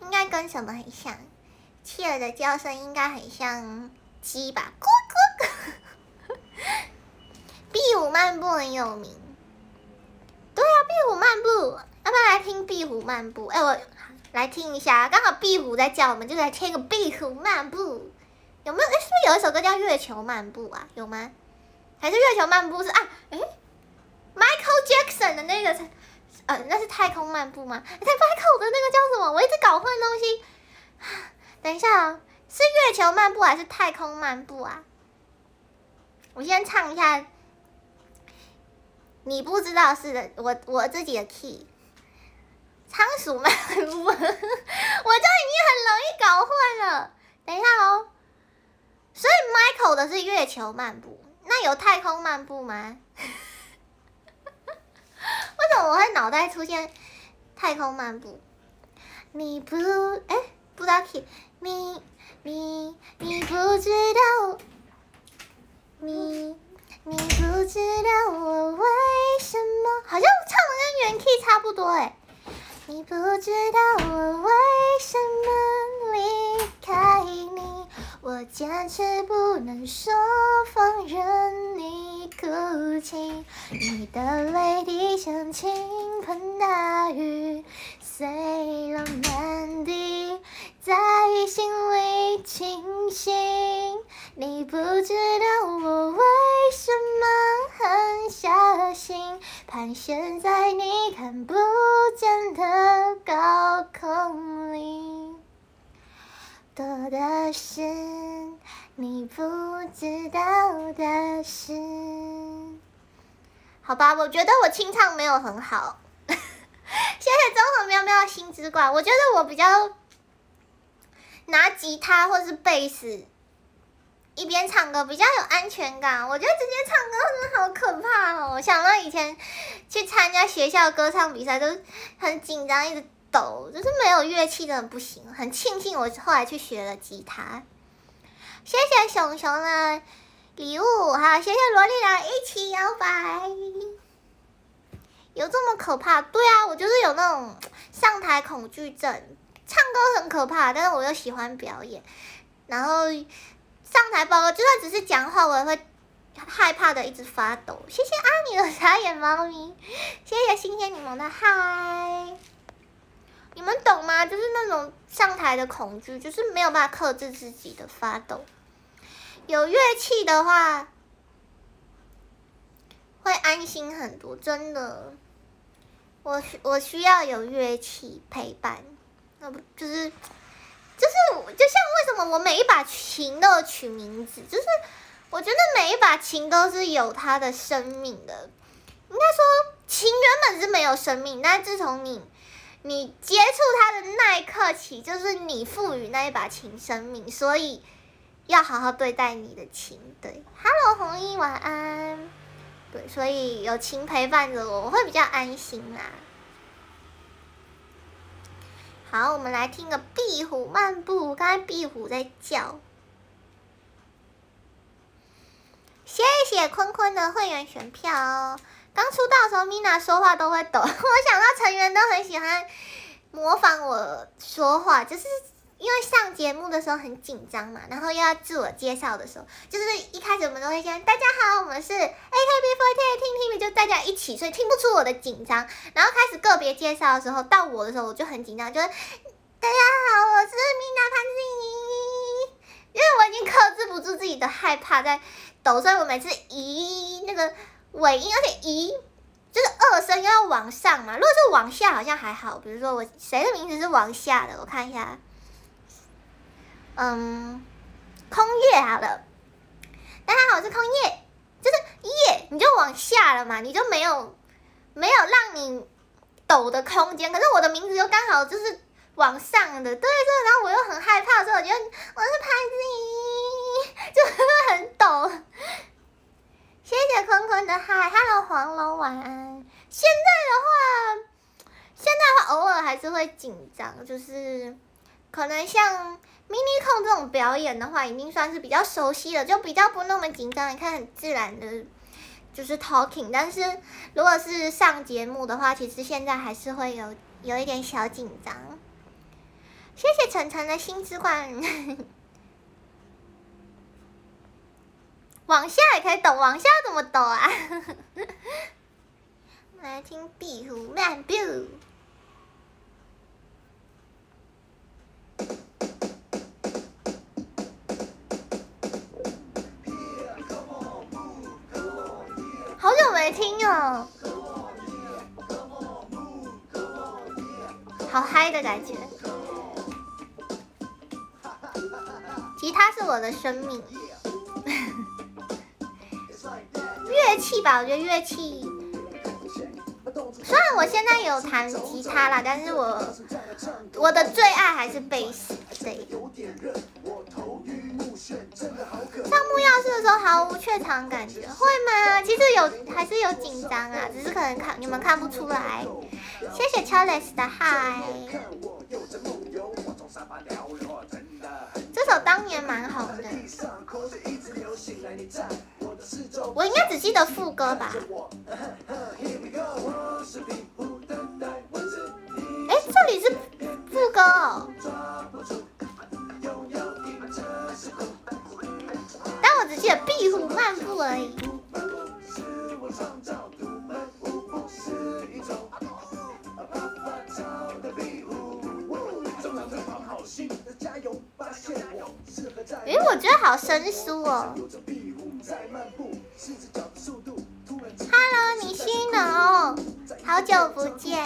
应该跟什么很像？企鹅的叫声应该很像鸡吧？咕咕咕。壁虎漫步很有名。对啊，壁虎漫步，要不要来听壁虎漫步？哎，我来听一下，刚好壁虎在叫，我们就来听个壁虎漫步。有没有？哎，是不是有一首歌叫《月球漫步》啊？有吗？还是《月球漫步》是啊？哎，Michael Jackson 的那个，那是《太空漫步》吗？太 Michael 的那个叫什么？我一直搞混东西。等一下啊，是《月球漫步》还是《太空漫步》啊？我先唱一下。你不知道是的，我我自己的 key。仓鼠漫步，<laughs> 我就已经很容易搞混了。等一下哦，所以 Michael 的是月球漫步，那有太空漫步吗？怎么我会脑袋出现太空漫步？你不哎，不知道 key，你你你不知道，你你不知道我为什么，好像唱的跟原 key 差不多哎。你不知道我为什么离开你，我坚持不能说放任你哭泣，你的泪滴像倾盆大雨，碎了满地在心里清醒。你不知道我为什么狠下心，盘旋在你看不见的高空里。多的是你不知道的事。好吧，我觉得我清唱没有很好。谢谢综合喵喵心之馆，我觉得我比较拿吉他或是贝斯。一边唱歌比较有安全感，我觉得直接唱歌真的好可怕哦！我想到以前去参加学校歌唱比赛都很紧张，一直抖，就是没有乐器真的不行。很庆幸我后来去学了吉他。谢谢熊熊的礼物，好谢谢萝莉娘一起摇摆。有这么可怕？对啊，我就是有那种上台恐惧症，唱歌很可怕，但是我又喜欢表演，然后。上台报告，就算只是讲话，我也会害怕的，一直发抖。谢谢阿尼的傻眼猫咪，谢谢新鲜柠檬的嗨。你们懂吗？就是那种上台的恐惧，就是没有办法克制自己的发抖。有乐器的话，会安心很多，真的。我需我需要有乐器陪伴，那不就是？就是就像为什么我每一把琴都有取名字，就是我觉得每一把琴都是有它的生命的。应该说琴原本是没有生命，但自从你你接触它的那一刻起，就是你赋予那一把琴生命，所以要好好对待你的琴。对，Hello 红衣晚安。对，所以有琴陪伴着我，我会比较安心啦。好，我们来听个壁虎漫步。刚才壁虎在叫。谢谢坤坤的会员选票哦。刚出道的时候，Mina 说话都会抖。<laughs> 我想到成员都很喜欢模仿我说话，就是。因为上节目的时候很紧张嘛，然后又要自我介绍的时候，就是一开始我们都会先大家好，我们是 AKB48 听 TV，就大家一起，所以听不出我的紧张。然后开始个别介绍的时候，到我的时候我就很紧张，就是大家好，我是米娜潘静因为我已经克制不住自己的害怕在抖，所以我每次咦那个尾音，而且咦就是二声要往上嘛，如果是往下好像还好，比如说我谁的名字是往下的，我看一下。嗯，空叶好了，大家好，我是空叶，就是叶，你就往下了嘛，你就没有没有让你抖的空间。可是我的名字又刚好就是往上的，对对，然后我又很害怕，所以我觉得我是拍子，就很抖。谢谢坤坤的嗨，Hello 黄龙晚安。现在的话，现在的话偶尔还是会紧张，就是可能像。mini 控这种表演的话，已经算是比较熟悉了，就比较不那么紧张。你看很自然的，就是 talking。但是如果是上节目的话，其实现在还是会有有一点小紧张。谢谢晨晨的新之冠，<laughs> 往下也可以抖，往下怎么抖啊？<laughs> 来听壁虎漫步。好久没听了好嗨的感觉。吉他是我的生命。乐器吧我觉得乐器。虽然我现在有弹吉他啦，但是我我的最爱还是贝斯。对。上木钥匙的时候毫无怯场感觉，会吗？其实有还是有紧张啊，只是可能看你们看不出来。谢谢 Charles 的 Hi。首当年蛮红的，我应该只记得副歌吧。哎，这里是副歌哦。但我只记得壁虎漫步而已。哎，我觉得好生疏哦。Hello，你新哦，好久不见。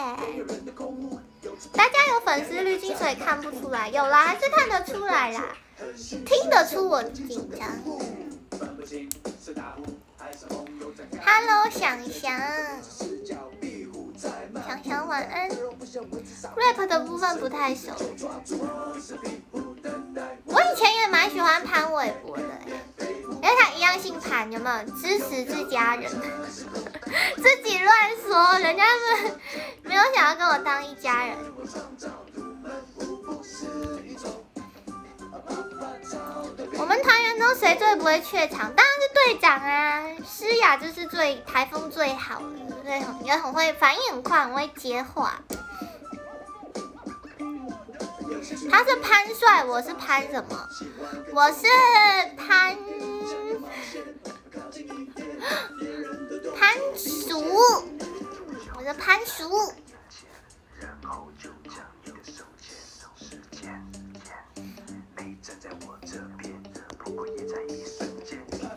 大家有粉丝滤镜，所以看不出来。有啦，还是看得出来啦，听得出我紧张。Hello，想想，想想晚安。rap 的部分不太熟。我以前也蛮喜欢潘玮柏的，因为他一样姓潘，有没有？支持自家人，<laughs> 自己乱说，人家是没有想要跟我当一家人。我们团员中谁最不会怯场？当然是队长啊！诗雅就是最台风最好的，对，也很会反应很快，很会接话。他是潘帅，我是潘什么？我是潘潘叔，我是潘叔。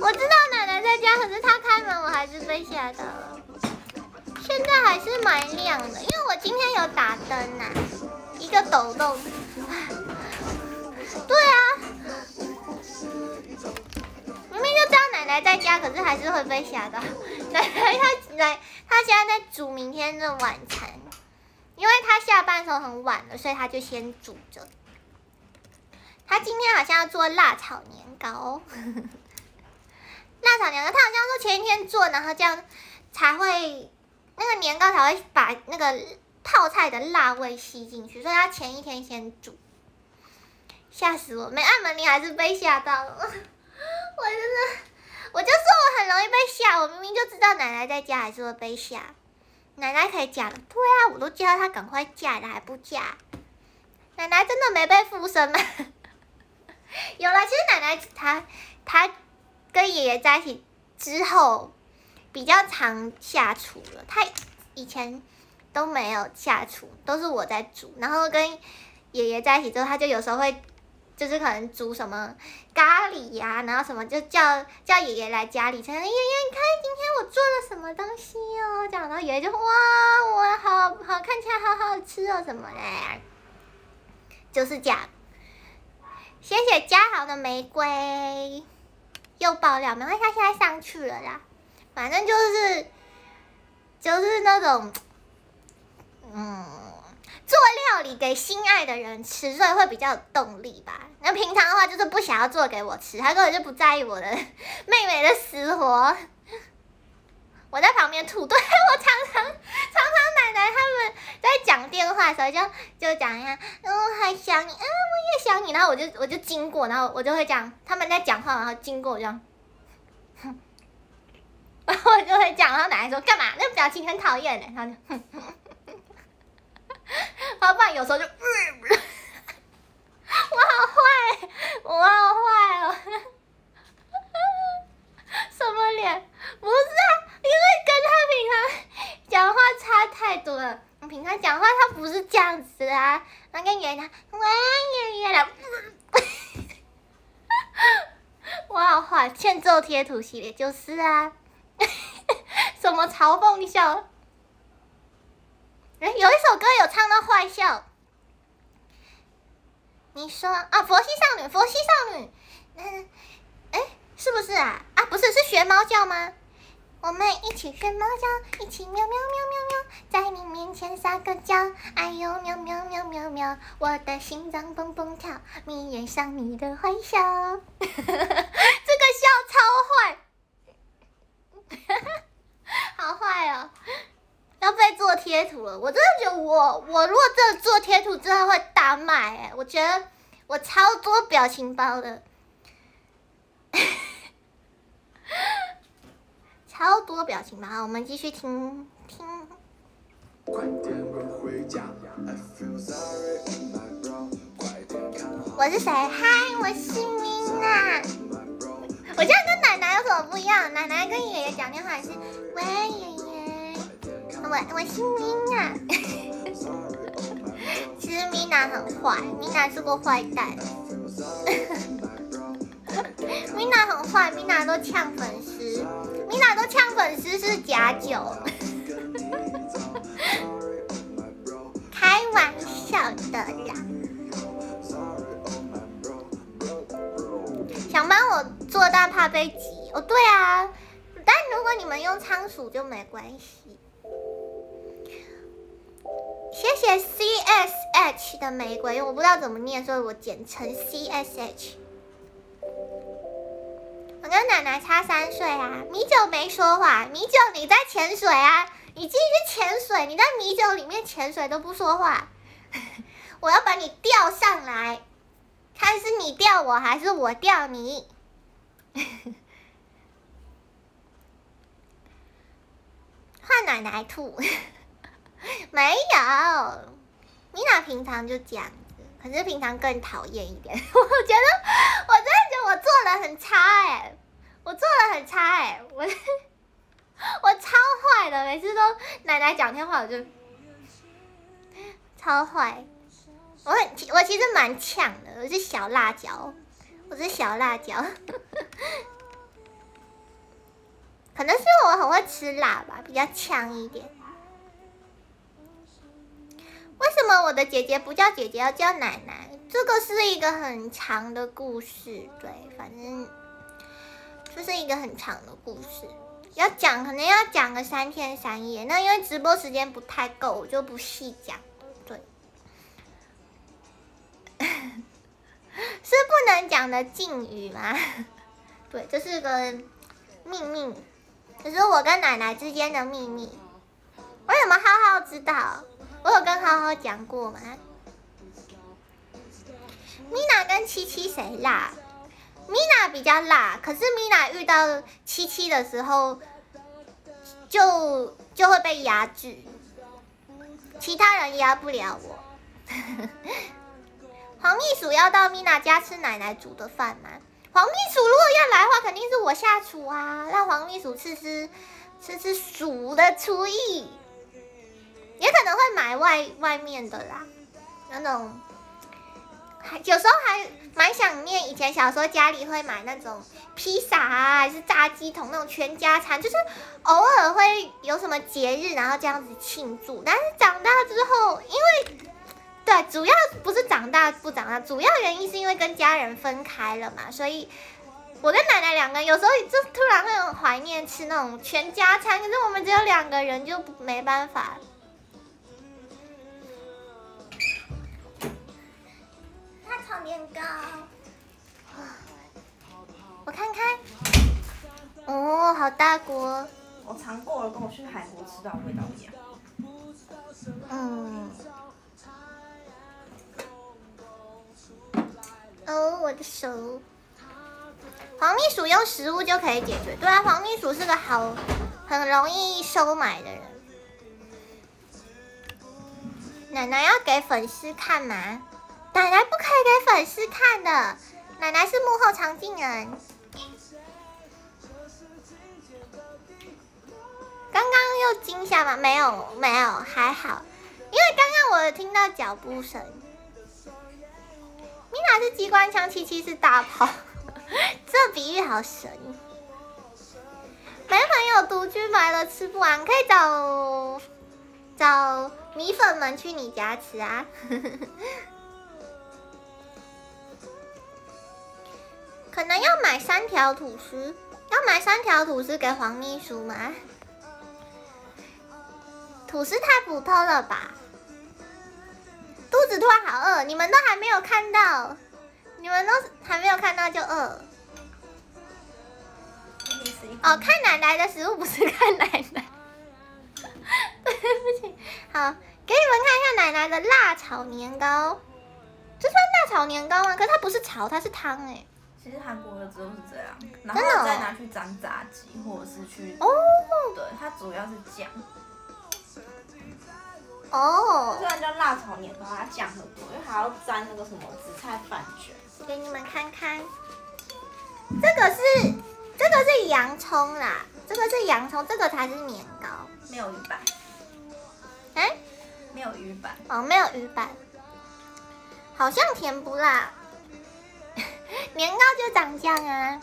我知道奶奶在家，可是她开门，我还是被吓到了。现在还是蛮亮的，因为我今天有打灯呐，一个抖动。对啊，明明就知道奶奶在家，可是还是会被吓到。<laughs> 奶奶她奶她现在在煮明天的晚餐，因为她下班的时候很晚了，所以她就先煮着。她今天好像要做辣炒年糕。辣炒年糕，她好像说前一天做，然后这样才会那个年糕才会把那个泡菜的辣味吸进去，所以她前一天先煮。吓死我！没按门铃还是被吓到了，我真的，我就说我很容易被吓，我明明就知道奶奶在家还是会被吓。奶奶可以嫁了，对啊，我都叫她赶快嫁了还不嫁。奶奶真的没被附身吗？<laughs> 有了，其实奶奶她她。跟爷爷在一起之后，比较常下厨了。她以前都没有下厨，都是我在煮。然后跟爷爷在一起之后，他就有时候会，就是可能煮什么咖喱呀，然后什么就叫叫爷爷来家里，称爷爷你看今天我做了什么东西哦，这样，然后爷爷就哇，我好好看起来好好吃哦什么的，就是这样。谢谢嘉豪的玫瑰。又爆料，没关系，他现在上去了啦。反正就是，就是那种，嗯，做料理给心爱的人吃，所以会比较有动力吧。那平常的话，就是不想要做给我吃，他根本就不在意我的妹妹的死活。<laughs> 我在旁边吐。对我常常常常奶奶他们在讲电话的时候就就讲一下，嗯，还想你，嗯，我也想你，然后我就我就经过，然后我就会讲他们在讲话，然后经过这样，然后 <laughs> 我就会讲，然后奶奶说干嘛？那个表情很讨厌的，然后就，哼 <laughs> <laughs> 不然有时候就，<laughs> 我好坏，我好坏哦。<laughs> 什么脸？不是啊，因为跟他平常讲话差太多了。我平常讲话他不是这样子啊，那个圆他，哇圆圆的，我好坏，欠揍贴图系列就是啊，什么嘲讽笑？哎，有一首歌有唱到坏笑，你说啊，佛系少女，佛系少女，嗯，哎。是不是啊？啊，不是，是学猫叫吗？我们一起学猫叫，一起喵喵喵喵喵，在你面前撒个娇。哎呦，喵喵喵喵喵，我的心脏蹦蹦跳，迷恋上你的坏笑。<laughs> 这个笑超坏，<laughs> 好坏哦！要被做贴图了。我真的觉得我，我如果真的做贴图，真的会大卖哎！我觉得我超多表情包的。<laughs> 超多表情包，我们继续听听。我是谁？嗨，我是米娜。我这样跟奶奶有什么不一样？奶奶跟爷爷讲电话是喂爷爷，我我是米娜。<laughs> 其实米娜很坏，米娜是个坏蛋。<laughs> 米娜很坏，米娜都呛粉丝，米娜都呛粉丝是假酒，开玩笑的啦。想帮我做大怕被挤哦，对啊，但如果你们用仓鼠就没关系。谢谢 C S H 的玫瑰，因为我不知道怎么念，所以我简称 C S H。我跟奶奶差三岁啊，米酒没说话，米酒你在潜水啊，你继续潜水，你在米酒里面潜水都不说话，<laughs> 我要把你钓上来，看是你钓我还是我钓你，<laughs> 换奶奶吐，<laughs> 没有，米娜平常就这样子，可是平常更讨厌一点，<laughs> 我觉得我真的觉得。我做的很差哎，我做的很差哎，我我超坏的，每次都奶奶讲电话我就超坏。我很我其实蛮呛的，我是小辣椒，我是小辣椒，<laughs> 可能是我很会吃辣吧，比较呛一点。为什么我的姐姐不叫姐姐，要叫奶奶？这个是一个很长的故事，对，反正就是一个很长的故事，要讲可能要讲个三天三夜。那因为直播时间不太够，我就不细讲。对，是不能讲的禁语吗？<laughs> 对，这是个秘密，这是我跟奶奶之间的秘密。为什么浩浩知道？我有跟浩浩讲过吗？米娜跟七七谁辣？米娜比较辣，可是米娜遇到七七的时候，就就会被压制，其他人压不了我。<laughs> 黄秘书要到米娜家吃奶奶煮的饭吗？黄秘书如果要来的话，肯定是我下厨啊，让黄秘书吃吃吃吃熟的厨艺，也可能会买外外面的啦，那种。有时候还蛮想念以前小时候家里会买那种披萨啊，还是炸鸡桶那种全家餐，就是偶尔会有什么节日，然后这样子庆祝。但是长大之后，因为对，主要不是长大不长大，主要原因是因为跟家人分开了嘛，所以我跟奶奶两个人有时候就突然会很怀念吃那种全家餐，可是我们只有两个人就没办法。年糕，<sighs> 我看看，哦，好大锅，我尝过了，跟我去韩国吃到的味道一样。嗯。哦，我的手。黄蜜薯用食物就可以解决，对啊，黄蜜薯是个好，很容易收买的人。奶奶要给粉丝看吗？奶奶不可以给粉丝看的，奶奶是幕后常进人。刚刚又惊吓吗？没有，没有，还好，因为刚刚我听到脚步声。米娜是机关枪，七七是大炮，<laughs> 这比喻好神。没朋友独居买了吃不完，可以找找米粉们去你家吃啊。可能要买三条吐司，要买三条吐司给黄秘书吗？吐司太普通了吧？肚子突然好饿，你们都还没有看到，你们都还没有看到就饿。哦，看奶奶的食物不是看奶奶。对不起，好，给你们看一下奶奶的辣炒年糕。这算辣炒年糕吗？可是它不是炒，它是汤哎。其实韩国的都是这样，然后再拿去沾炸鸡或者是去哦，对，它主要是酱。哦，虽然叫辣炒年糕，它酱很多，因为还要沾那个什么紫菜饭卷。给你们看看，这个是这个是洋葱啦，这个是洋葱，这个才是年糕，没有鱼板。哎，没有鱼板。哦，没有鱼板，好像甜不辣。年糕就长这样啊！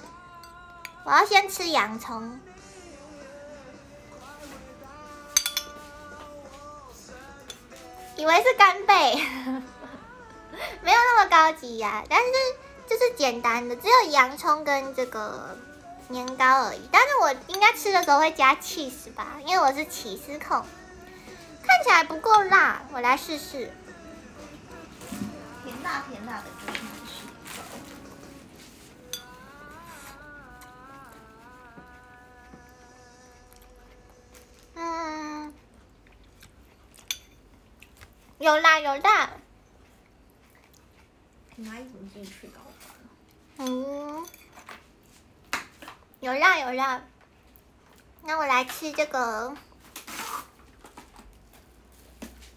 我要先吃洋葱。以为是干贝，<laughs> 没有那么高级呀，但是就是简单的，只有洋葱跟这个年糕而已。但是我应该吃的时候会加 cheese 吧，因为我是起司控。看起来不够辣，我来试试。甜辣甜辣的嗯。有辣有辣，拿一种进去搞嗯，有辣有辣，那我来吃这个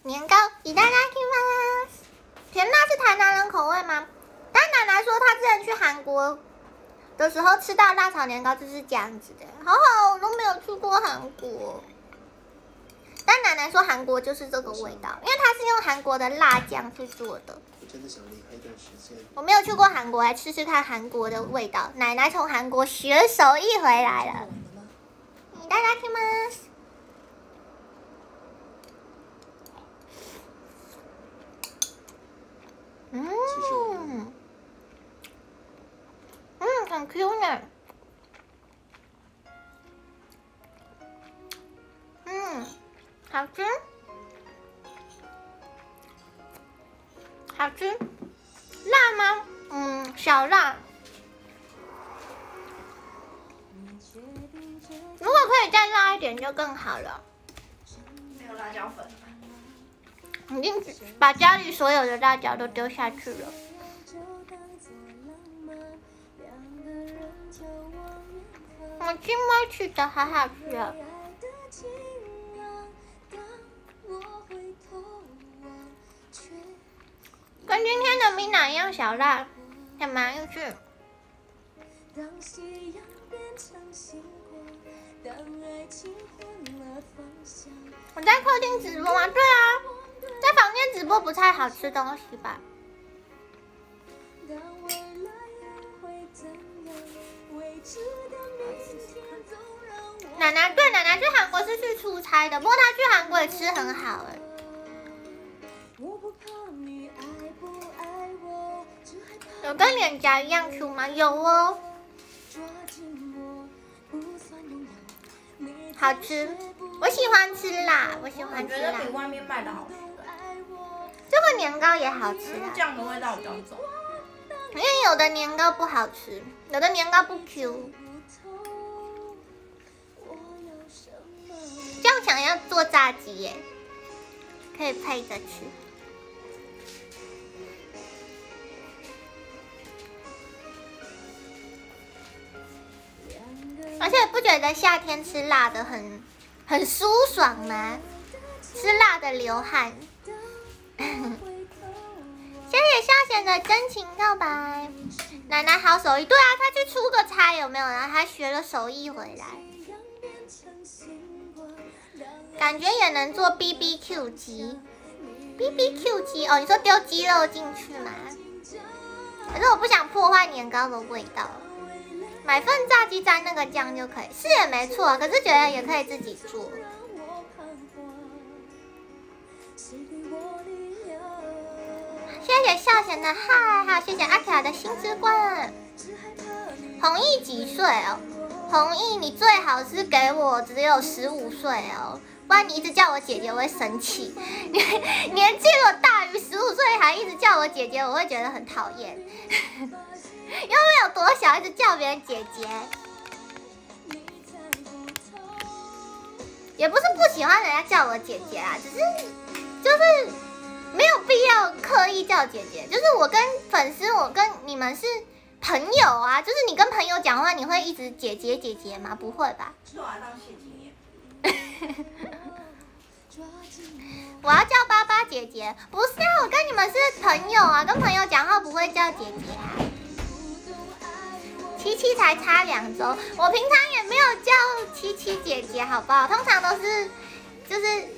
年糕，以大家听吗？甜辣是台南人口味吗？但奶奶说她之前去韩国的时候吃到辣炒年糕就是这样子的，好好，我都没有去过韩国。但奶奶说韩国就是这个味道，因为它是用韩国的辣酱去做的。我真的想离开一段时间。我没有去过韩国，来吃吃看韩国的味道。奶奶从韩国学手艺回来了。大家听吗？嗯，嗯，很 Q 呢。嗯。好吃，好吃，辣吗？嗯，小辣。如果可以再辣一点就更好了。没有辣椒粉。已经把家里所有的辣椒都丢下去了。我今晚吃的好好吃跟今天的米娜一样小辣，还蛮有趣。我在客厅直播吗？对啊，在房间直播不太好吃东西吧？奶奶对奶奶去韩国是去出差的，不过她去韩国也吃很好哎。有跟脸颊一样 Q 吗？有哦，好吃，我喜欢吃辣，我喜欢吃辣。比外面卖的好吃。这个年糕也好吃啊。酱的味道比较重。因为有的年糕不好吃，有的年糕不 Q。这样想要做炸鸡耶，可以配着吃。而且不觉得夏天吃辣的很很舒爽吗？吃辣的流汗。<laughs> 谢谢夏贤的真情告白。奶奶好手艺，对啊，她去出个差有没有？然后她学了手艺回来，感觉也能做 B B Q 鸡。B B Q 鸡哦，你说丢鸡肉进去吗？可是我不想破坏年糕的味道。买份炸鸡沾那个酱就可以，是也没错，可是觉得也可以自己做。谢谢笑贤的嗨，还有谢谢阿卡的新之冠。弘毅几岁哦？弘毅，你最好是给我只有十五岁哦，不然你一直叫我姐姐我会生气。你 <laughs> 年纪我大于十五岁还一直叫我姐姐，我会觉得很讨厌。因为有多小，一直叫别人姐姐，也不是不喜欢人家叫我姐姐啊，只是就是没有必要刻意叫姐姐。就是我跟粉丝，我跟你们是朋友啊，就是你跟朋友讲话，你会一直姐姐姐姐吗？不会吧？<laughs> 我要叫爸爸姐姐，不是啊，我跟你们是朋友啊，跟朋友讲话不会叫姐姐啊。七七才差两周，我平常也没有叫七七姐姐，好不好？通常都是就是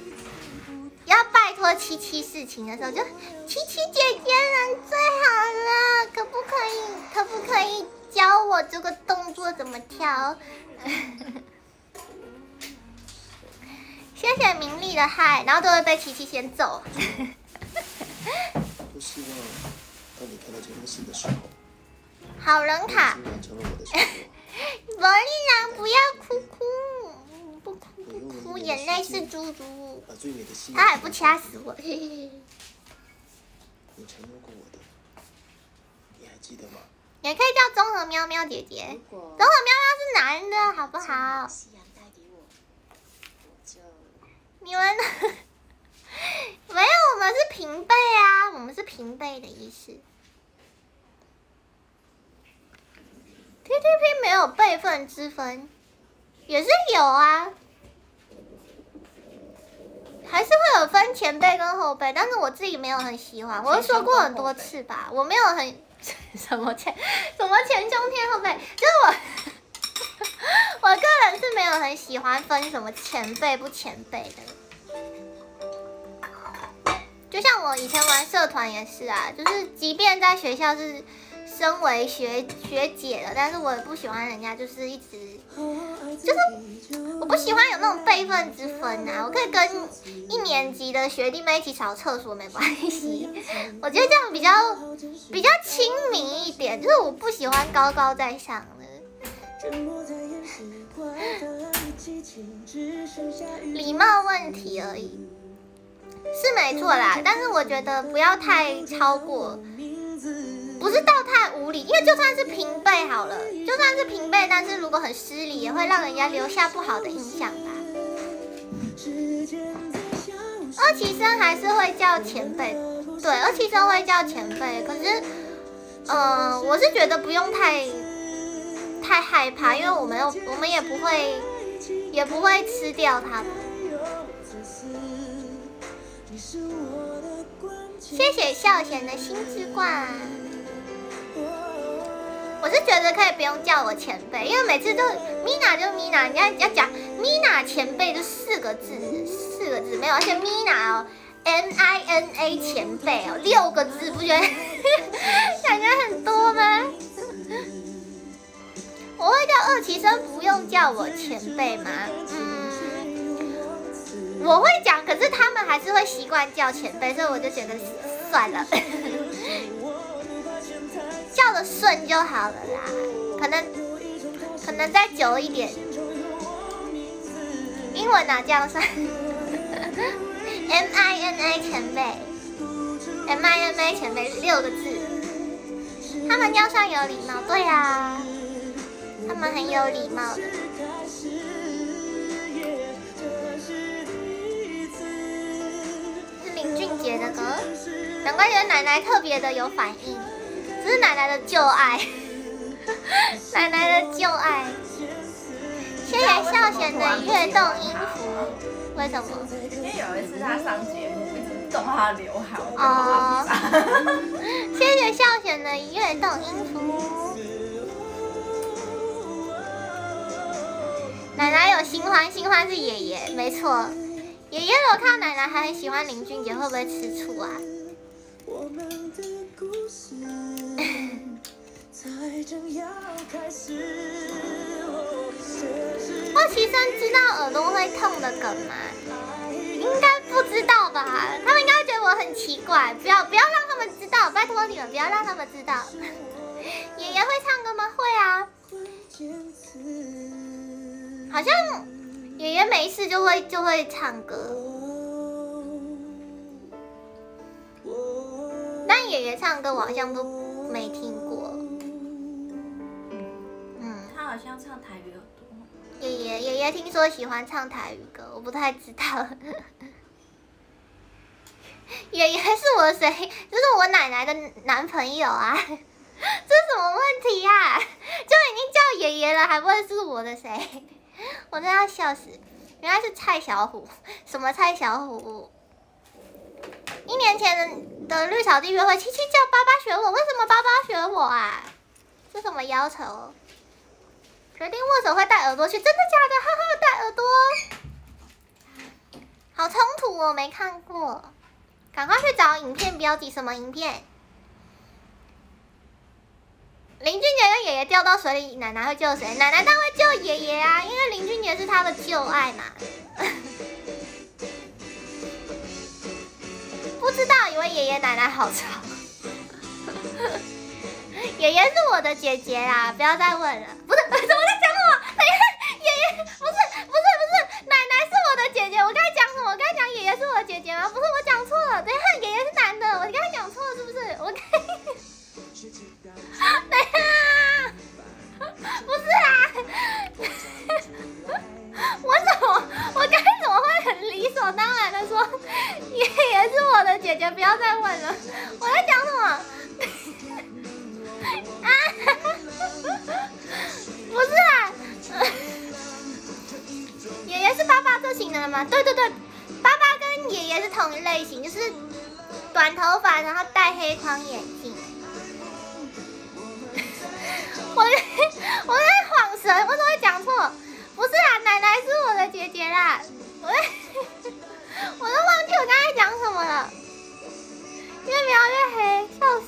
要拜托七七事情的时候，就七七姐姐人最好了，可不可以？可不可以教我这个动作怎么跳？谢谢明丽的嗨，然后都会被七七先揍。不 <laughs> 希望当你看到这封信的时候。好人卡，萝莉娘不要哭哭，不哭不哭，眼泪是猪猪。他还不掐死我。你承诺过我的，你还记得吗？也可以叫综合喵喵姐姐，综合喵喵是男的，好不好？你们 <laughs> 没有，我们是平辈啊，我们是平辈的意思。T T P 没有辈分之分，也是有啊，还是会有分前辈跟后辈，但是我自己没有很喜欢，我说过很多次吧，我没有很 <laughs> 什么前？什么前胸贴后辈，就是我 <laughs> 我个人是没有很喜欢分什么前辈不前辈的，就像我以前玩社团也是啊，就是即便在学校是。身为学学姐了，但是我也不喜欢人家就是一直，就是我不喜欢有那种辈分之分啊。我可以跟一年级的学弟妹一起扫厕所没关系，我觉得这样比较比较亲民一点。就是我不喜欢高高在上的，礼貌问题而已，是没错啦。但是我觉得不要太超过。不是到太无理，因为就算是平辈好了，就算是平辈，但是如果很失礼，也会让人家留下不好的印象吧。二期生还是会叫前辈，对，二期生会叫前辈，可是，呃，我是觉得不用太太害怕，因为我们我们也不会也不会吃掉他们。谢谢笑贤的心之冠。我是觉得可以不用叫我前辈，因为每次都 Mina 就 Mina，你要要讲 Mina 前辈就四个字，四个字没有，而且 Mina 哦，M I N A 前辈哦，六个字，不觉得 <laughs> 感觉很多吗？我会叫二期生不用叫我前辈吗？嗯，我会讲，可是他们还是会习惯叫前辈，所以我就觉得算了。叫的顺就好了啦，可能可能再久一点。英文哪这样算？M I N A 前辈，M I N A 前辈六个字，他们要算有礼貌，对啊，他们很有礼貌的。林俊杰的歌，难怪觉得奶奶特别的有反应，这是奶奶的旧爱，<laughs> 奶奶的旧爱。谢谢笑贤的跃动音符，为什么？因为有一次他上节目，一直动他的刘海。哦。<laughs> 谢谢笑贤的跃动音符。奶奶有新欢，新欢是爷爷，没错。爷爷我看奶奶还很喜欢林俊杰，会不会吃醋啊？<laughs> 霍奇生知道耳朵会痛的梗吗？应该不知道吧？他们应该觉得我很奇怪。不要不要让他们知道，拜托你们不要让他们知道。<laughs> 爷爷会唱歌吗？会啊。好像爷爷没事就会就会唱歌，但爷爷唱歌我好像都没听过。嗯，他好像唱台语很多。爷爷爷爷听说喜欢唱台语歌，我不太知道。<laughs> 爷爷是我谁？就是我奶奶的男朋友啊！<laughs> 这什么问题呀？就已经叫爷爷了，还不会是我的谁？<laughs> 我真的要笑死！原来是蔡小虎，什么蔡小虎？一年前的绿草地约会，七七叫爸爸选我，为什么爸爸选我啊？是什么要求？决定握手会戴耳朵去，真的假的？哈哈，戴耳朵，好冲突哦，没看过，赶快去找影片标记，什么影片？林俊杰跟爷爷掉到水里，奶奶会救谁？奶奶当然会救爷爷啊，因为林俊杰是他的旧爱嘛。<laughs> 不知道，以为爷爷奶奶好吵。<laughs> 爷爷是我的姐姐啦，不要再问了。不是，怎么在讲我？等一下，爷爷不是不是不是，奶奶是我的姐姐。我刚才讲什么？我刚才讲爷爷是我的姐姐吗？不是，我讲错了。等一下，爷爷是男的，我刚才讲错了是不是？我刚。等一下，不是啊，<laughs> 我怎么，我刚理所当然的说 <laughs> 爷爷是我的姐姐？不要再问了，我在讲什么？<laughs> 啊，<laughs> 不是啊，爷爷是爸爸这型的了吗？对对对，爸爸跟爷爷是同一类型，就是短头发，然后戴黑框眼镜。我我在晃神，为什么会讲错？不是啊，奶奶是我的姐姐啦。我我都忘记我刚才讲什么了。越描越黑，笑死！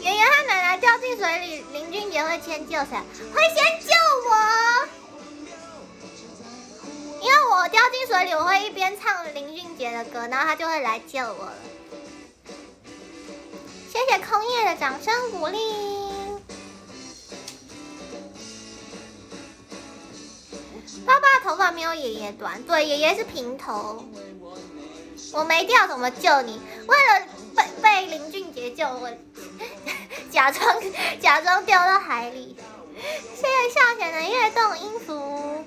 爷爷和奶奶掉进水里，林俊杰会先救谁？会先救我。因为我掉进水里，我会一边唱林俊杰的歌，然后他就会来救我了。谢谢空叶的掌声鼓励。爸爸头发没有爷爷短，对，爷爷是平头。我没掉，怎么救你？为了被被林俊杰救，我假装 <laughs> 假装掉到海里。谢谢笑贤的跃动音符。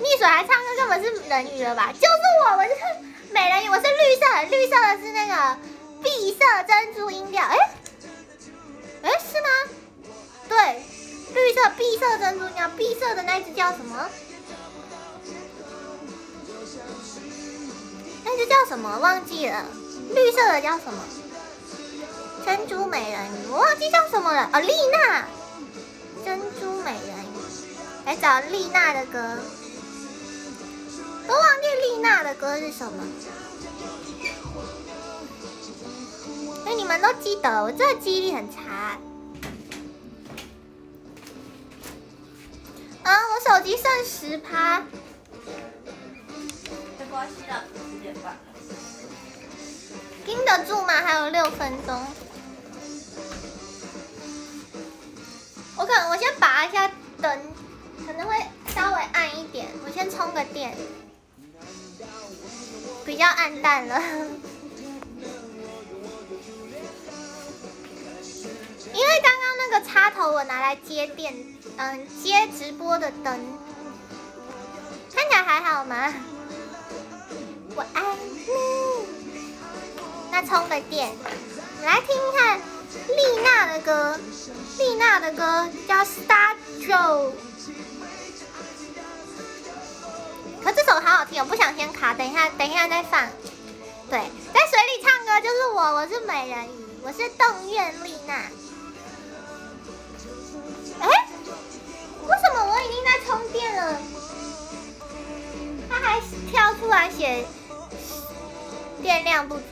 溺水还唱歌，根本是人鱼了吧？就是我，我是。美人鱼，我是绿色，绿色的是那个碧色珍珠音调，哎，哎是吗？对，绿色碧色珍珠音调，碧色的那只叫什么？那只叫什么？忘记了，绿色的叫什么？珍珠美人鱼，我忘记叫什么了。哦，丽娜，珍珠美人鱼，来找丽娜的歌。都忘记丽娜的歌是什么？哎，你们都记得？我这记忆力很差。啊，我手机剩十趴。没关系了，十点半了。盯得住吗？还有六分钟。我可能我先拔一下灯，可能会稍微暗一点。我先充个电。比较暗淡了，因为刚刚那个插头我拿来接电，嗯，接直播的灯，看起来还好吗？我爱你。那充个电，来听一看丽娜的歌。丽娜的歌叫《Star Joe》，可这首好好听，我不想先卡，等一下，等一下再放。对，在水里唱歌就是我，我是美人鱼，我是洞院丽娜。充电了？它还跳出来写电量不足。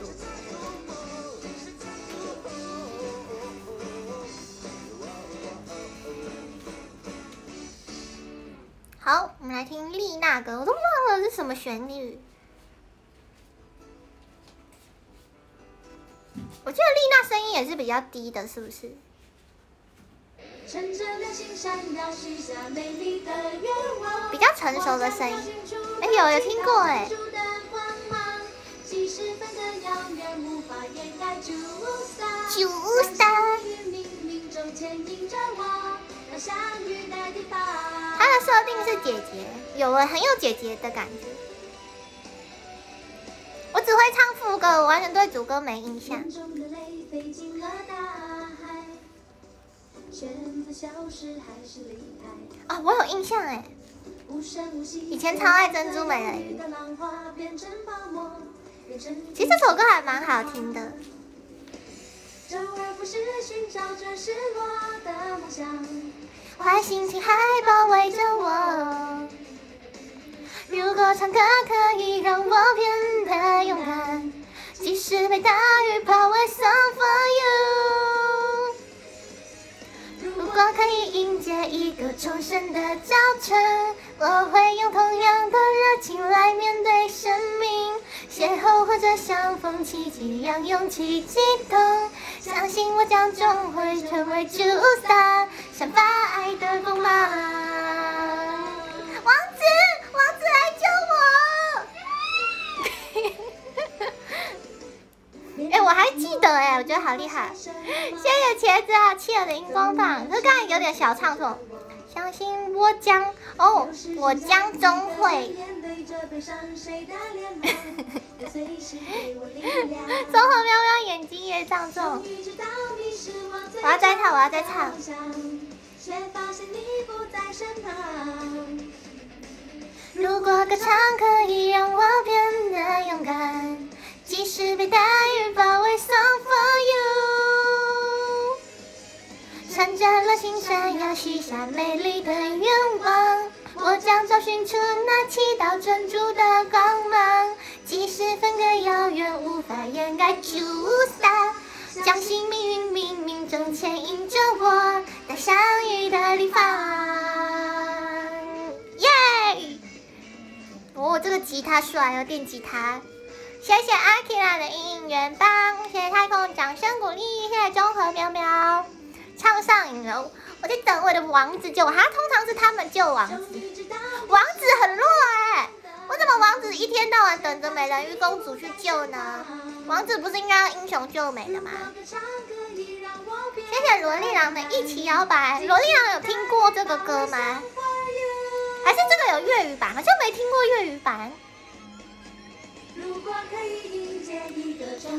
好，我们来听丽娜歌，我都忘了是什么旋律。我记得丽娜声音也是比较低的，是不是？比较成熟的声音，哎，有有听过哎。九三。他的设定是姐姐，有了很有姐姐的感觉。我只会唱副歌，我完全对主歌没印象。啊，我有印象哎，以前超爱珍珠美人鱼。其实这首歌还蛮好听的。坏心情还包围着我。如果唱歌可以让我变得勇敢，即使被大雨包围，Song for you。如果可以迎接一个重生的早晨，我会用同样的热情来面对生命。邂逅或者相逢，奇迹让勇气激动，相信我将终会成为主角，散发爱的光芒。王子，王子来救我哎，我还记得哎，我觉得好厉害。谢谢茄子啊，切尔的荧光棒，可是刚才有点小唱错。相信我将哦，我将终会。<laughs> 综合喵喵眼睛也长重。我要再唱，我要再唱。如果歌唱可以让我变得勇敢，即使被大雨包围，Song for you。穿着了星闪耀，许下美丽的愿望。我将找寻出那七道珍珠的光芒，即使分隔遥远，无法掩盖朱砂。相信命运冥冥中牵引着我，到相遇的地方。耶！哦，这个吉他帅哦，电吉他。谢谢阿 k i a 的应援棒，谢谢太空掌声鼓励，谢谢综合喵喵，唱上瘾了。我在等我的王子救我，他通常是他们救王子。王子很弱哎，我怎么王子一天到晚等着美人鱼公主去救呢？王子不是应该要英雄救美的吗？谢谢萝莉郎的一起摇摆。萝莉郎有听过这个歌吗？还是这个有粤语版？好像没听过粤语版。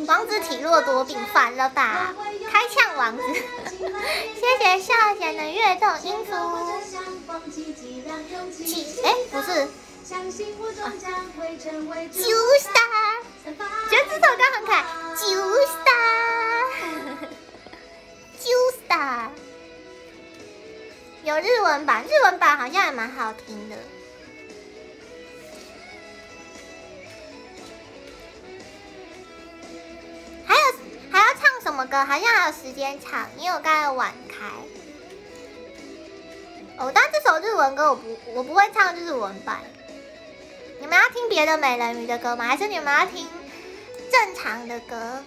王子体弱多病，烦了吧？开枪王子，<laughs> 谢谢笑贤的悦动音符。七哎，不是，九 star，觉得这首歌很可爱。九 star，九 star，有日文版，日文版好像也蛮好听的。还有还要唱什么歌？好像还有时间唱，因为我刚才晚开。哦，但这首日文歌我不我不会唱日文版。你们要听别的美人鱼的歌吗？还是你们要听正常的歌？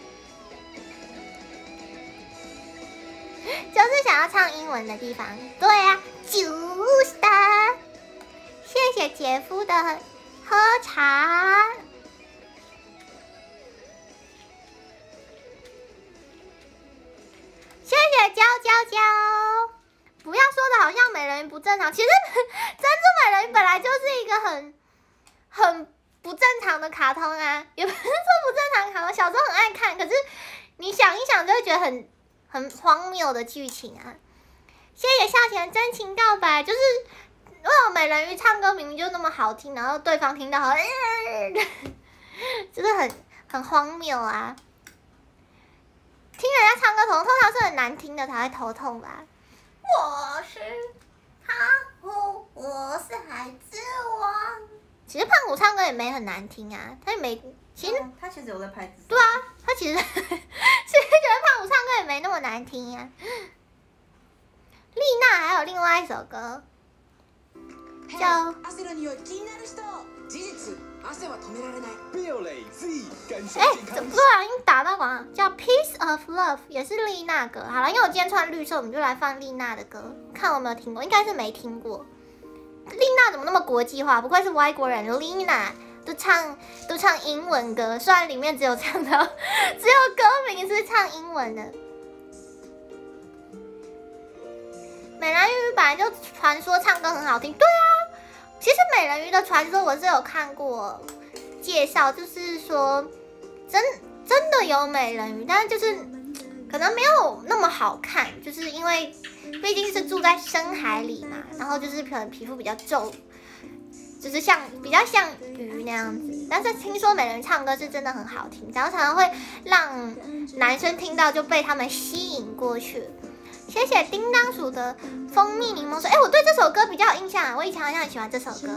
就是想要唱英文的地方。对呀，九 star。谢谢姐夫的喝茶。谢谢娇娇娇，不要说的好像美人鱼不正常，其实 <laughs> 珍珠美人鱼本来就是一个很很不正常的卡通啊，也不是说不正常卡通，小时候很爱看，可是你想一想就会觉得很很荒谬的剧情啊。谢谢笑前真情告白，就是为什么美人鱼唱歌明明就那么好听，然后对方听到好，<laughs> 就是很很荒谬啊。听人家唱歌头痛，通常是很难听的才会头痛吧。我是胖虎，我是孩子王。其实胖虎唱歌也没很难听啊，他也没，其实他其实有在拍。对啊，他其实 <laughs> 其实觉得胖虎唱歌也没那么难听呀。丽娜还有另外一首歌，叫。哎，怎么不小心打到广告？叫《Piece of Love》，也是丽娜歌。好了，因为我今天穿绿色，我们就来放丽娜的歌，看我有没有听过。应该是没听过。丽娜怎么那么国际化？不愧是外国人。丽娜都唱都唱英文歌，虽然里面只有唱到 <laughs> 只有歌名是唱英文的。美人鱼本来就传说唱歌很好听，对啊。其实美人鱼的传说我是有看过介绍，就是说真真的有美人鱼，但是就是可能没有那么好看，就是因为毕竟是住在深海里嘛，然后就是可能皮肤比较皱，就是像比较像鱼那样子。但是听说美人鱼唱歌是真的很好听，然后常常会让男生听到就被他们吸引过去。谢谢叮当鼠的蜂蜜柠檬水。哎，我对这首歌比较有印象啊，我以前好像很喜欢这首歌。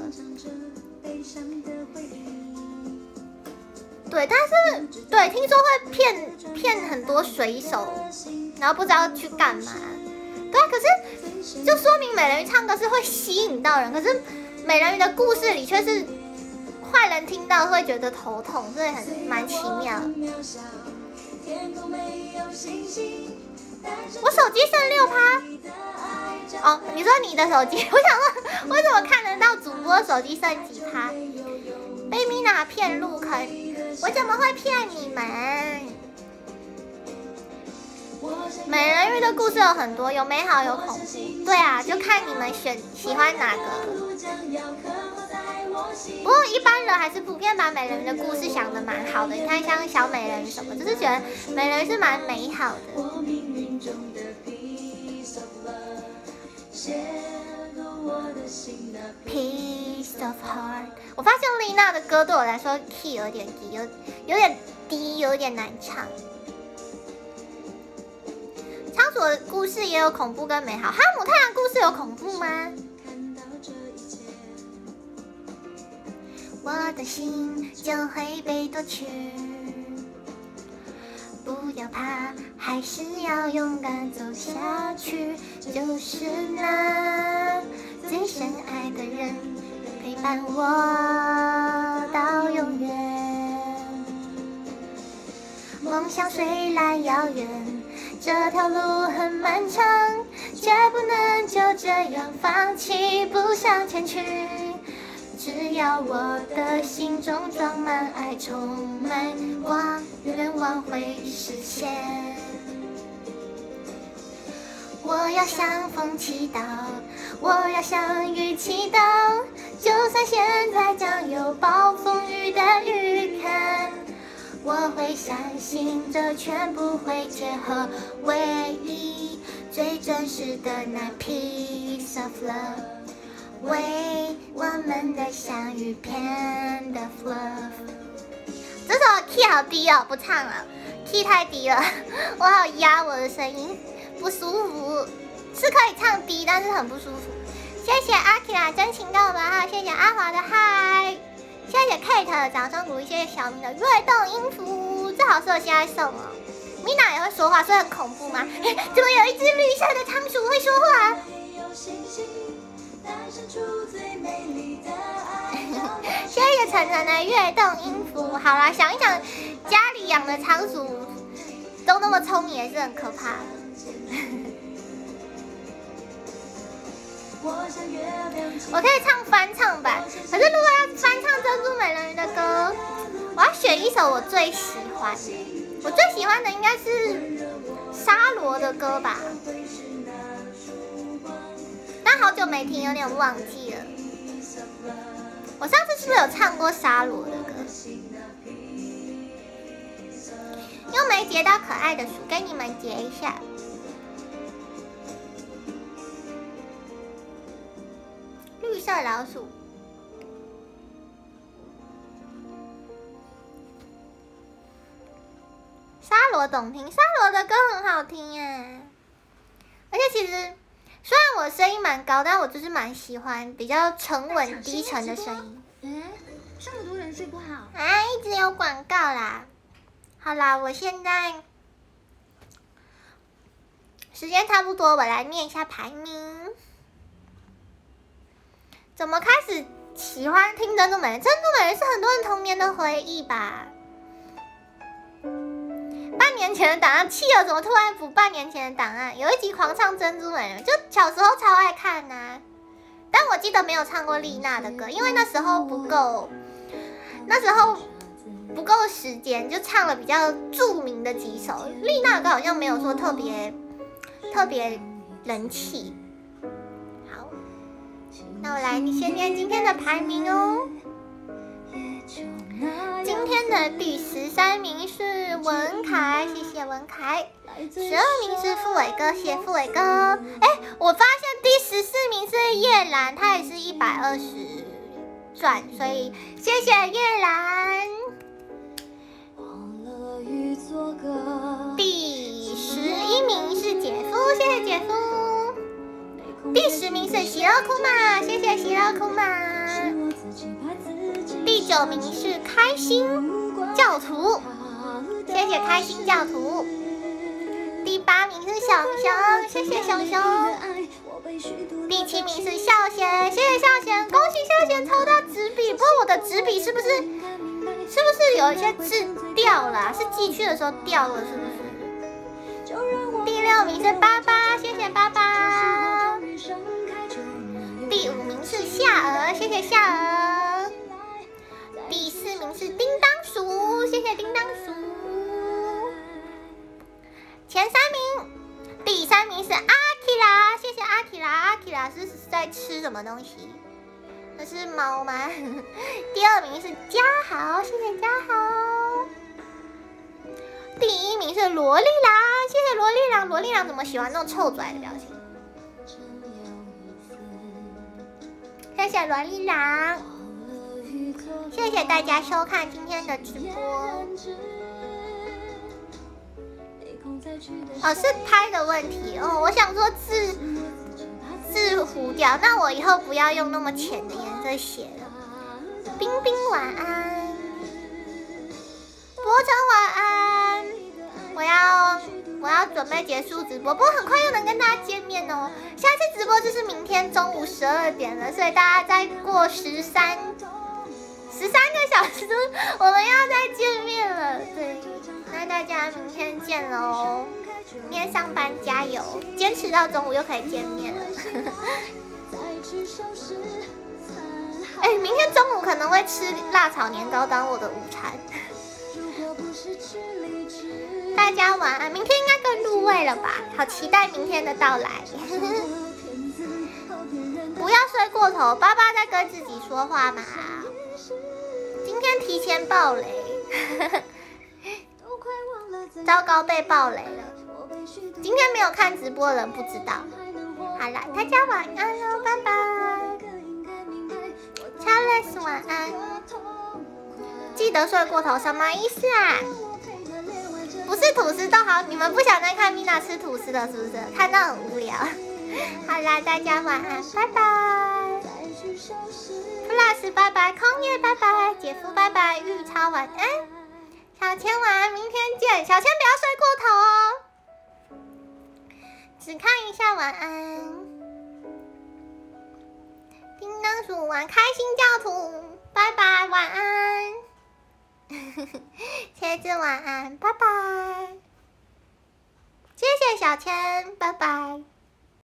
对，但是对，听说会骗骗很多水手，然后不知道去干嘛。对，可是就说明美人鱼唱歌是会吸引到人，可是美人鱼的故事里却是坏人听到会觉得头痛，所以很蛮奇妙。我手机剩六趴。哦，你说你的手机？<laughs> 我想问，为什么看得到主播手机剩几趴？被米娜骗入坑，我怎么会骗你们？美人鱼的故事有很多，有美好有恐怖。对啊，就看你们选喜欢哪个。不过一般人还是普遍把美人鱼的故事想的蛮好的。你看像小美人什么，就是觉得美人鱼是蛮美好的。Piece of heart。我发现丽娜的歌对我来说 key 有点低，有有点低，有点难唱。仓鼠的故事也有恐怖跟美好。哈姆太阳故事有恐怖吗？我的心就会被夺去。不要怕，还是要勇敢走下去。就是那最深爱的人，陪伴我到永远。梦想虽然遥远，这条路很漫长，却不能就这样放弃，不向前去。只要我的心中装满爱，充满光，愿望会实现。我要向风祈祷，我要向雨祈祷，就算现在将有暴，我会相信这全部会结合，唯一最真实的那 piece of love。为我们的相遇变得 fluff。这首 key 好低哦，不唱了，key 太低了，我好压我的声音，不舒服。是可以唱低，但是很不舒服。谢谢阿 k 拉真情告白，哈谢谢阿华的嗨，谢谢 Kate 的掌声鼓励，谢谢小明的跃动音符，这好是我现在送哦。Mina 也会说话，所以很恐怖吗？<laughs> 怎么有一只绿色的仓鼠会说话？谢谢晨晨的跃动音符。好啦，想一想，家里养的仓鼠都那么聪明，也是很可怕。我可以唱翻唱版，可是如果要翻唱《珍珠美人鱼》的歌，我要选一首我最喜欢的。我最喜欢的应该是沙罗的歌吧。但好久没听，有点忘记了。我上次是不是有唱过沙罗的歌？又没截到可爱的鼠，给你们截一下。绿色老鼠。沙罗懂听，沙罗的歌很好听耶。而且其实，虽然我声音蛮高，但我就是蛮喜欢比较沉稳低沉的声音。嗯，这么多人睡不好。啊，一直有广告啦。好啦，我现在时间差不多，我来念一下排名。怎么开始喜欢听珍珠美人？珍珠美人是很多人童年的回忆吧。半年前的档案，企鹅怎么突然补半年前的档案？有一集狂唱珍珠美人，就小时候超爱看呐。但我记得没有唱过丽娜的歌，因为那时候不够，那时候不够时间，就唱了比较著名的几首。丽娜的歌好像没有说特别特别人气。好，那我来先念今天的排名哦。今天的第十三名是文凯，谢谢文凯。十二名是付伟哥，谢谢付伟哥。哎，我发现第十四名是叶兰，他也是一百二十钻，所以谢谢叶兰。第十一名是姐夫，谢谢姐夫。第十名是喜乐库玛，谢谢喜乐库玛。第九名是开心教徒，谢谢开心教徒。第八名是熊熊，谢谢熊熊。第七名是孝贤，谢谢孝贤，恭喜孝贤抽到纸笔。不过我的纸笔是不是是不是有一些字掉了？是寄去的时候掉了，是不是？第六名是爸爸，谢谢爸爸。第五名是夏儿，谢谢夏儿。第四名是叮当鼠，谢谢叮当鼠。前三名，第三名是阿提拉，谢谢阿提拉。阿提拉是在吃什么东西？那是猫吗？第二名是嘉豪，谢谢嘉豪。第一名是萝莉狼，谢谢萝莉狼。萝莉狼怎么喜欢那种臭拽的表情？谢谢萝莉狼，谢谢大家收看今天的直播。哦，是拍的问题哦。我想说字字糊掉，那我以后不要用那么浅的颜色写了。冰冰晚安，博成晚安。我要我要准备结束直播，不过很快又能跟大家见面哦。下次直播就是明天中午十二点了，所以大家再过十三十三个小时，我们要再见面了。对，那大家明天见喽！明天上班加油，坚持到中午又可以见面了。<laughs> 哎，明天中午可能会吃辣炒年糕当我的午餐。大家晚安，明天应该更入味了吧？好期待明天的到来。<laughs> 不要睡过头，爸爸在跟自己说话嘛。今天提前爆雷，<laughs> 糟糕被爆雷了。今天没有看直播的人不知道。好了，大家晚安喽，拜拜。Charles 晚安。记得睡过头什么意思啊？不是吐司都好，你们不想再看米娜吃吐司了是不是？看到很无聊。<laughs> 好啦，大家晚安，拜拜。Plus 拜拜，空叶拜拜，姐夫拜拜，玉超晚安，小千晚安，明天见。小千不要睡过头哦，只看一下晚安。叮当鼠玩开心教徒，拜拜，晚安。<laughs> 茄子晚安，拜拜。谢谢小千，拜拜。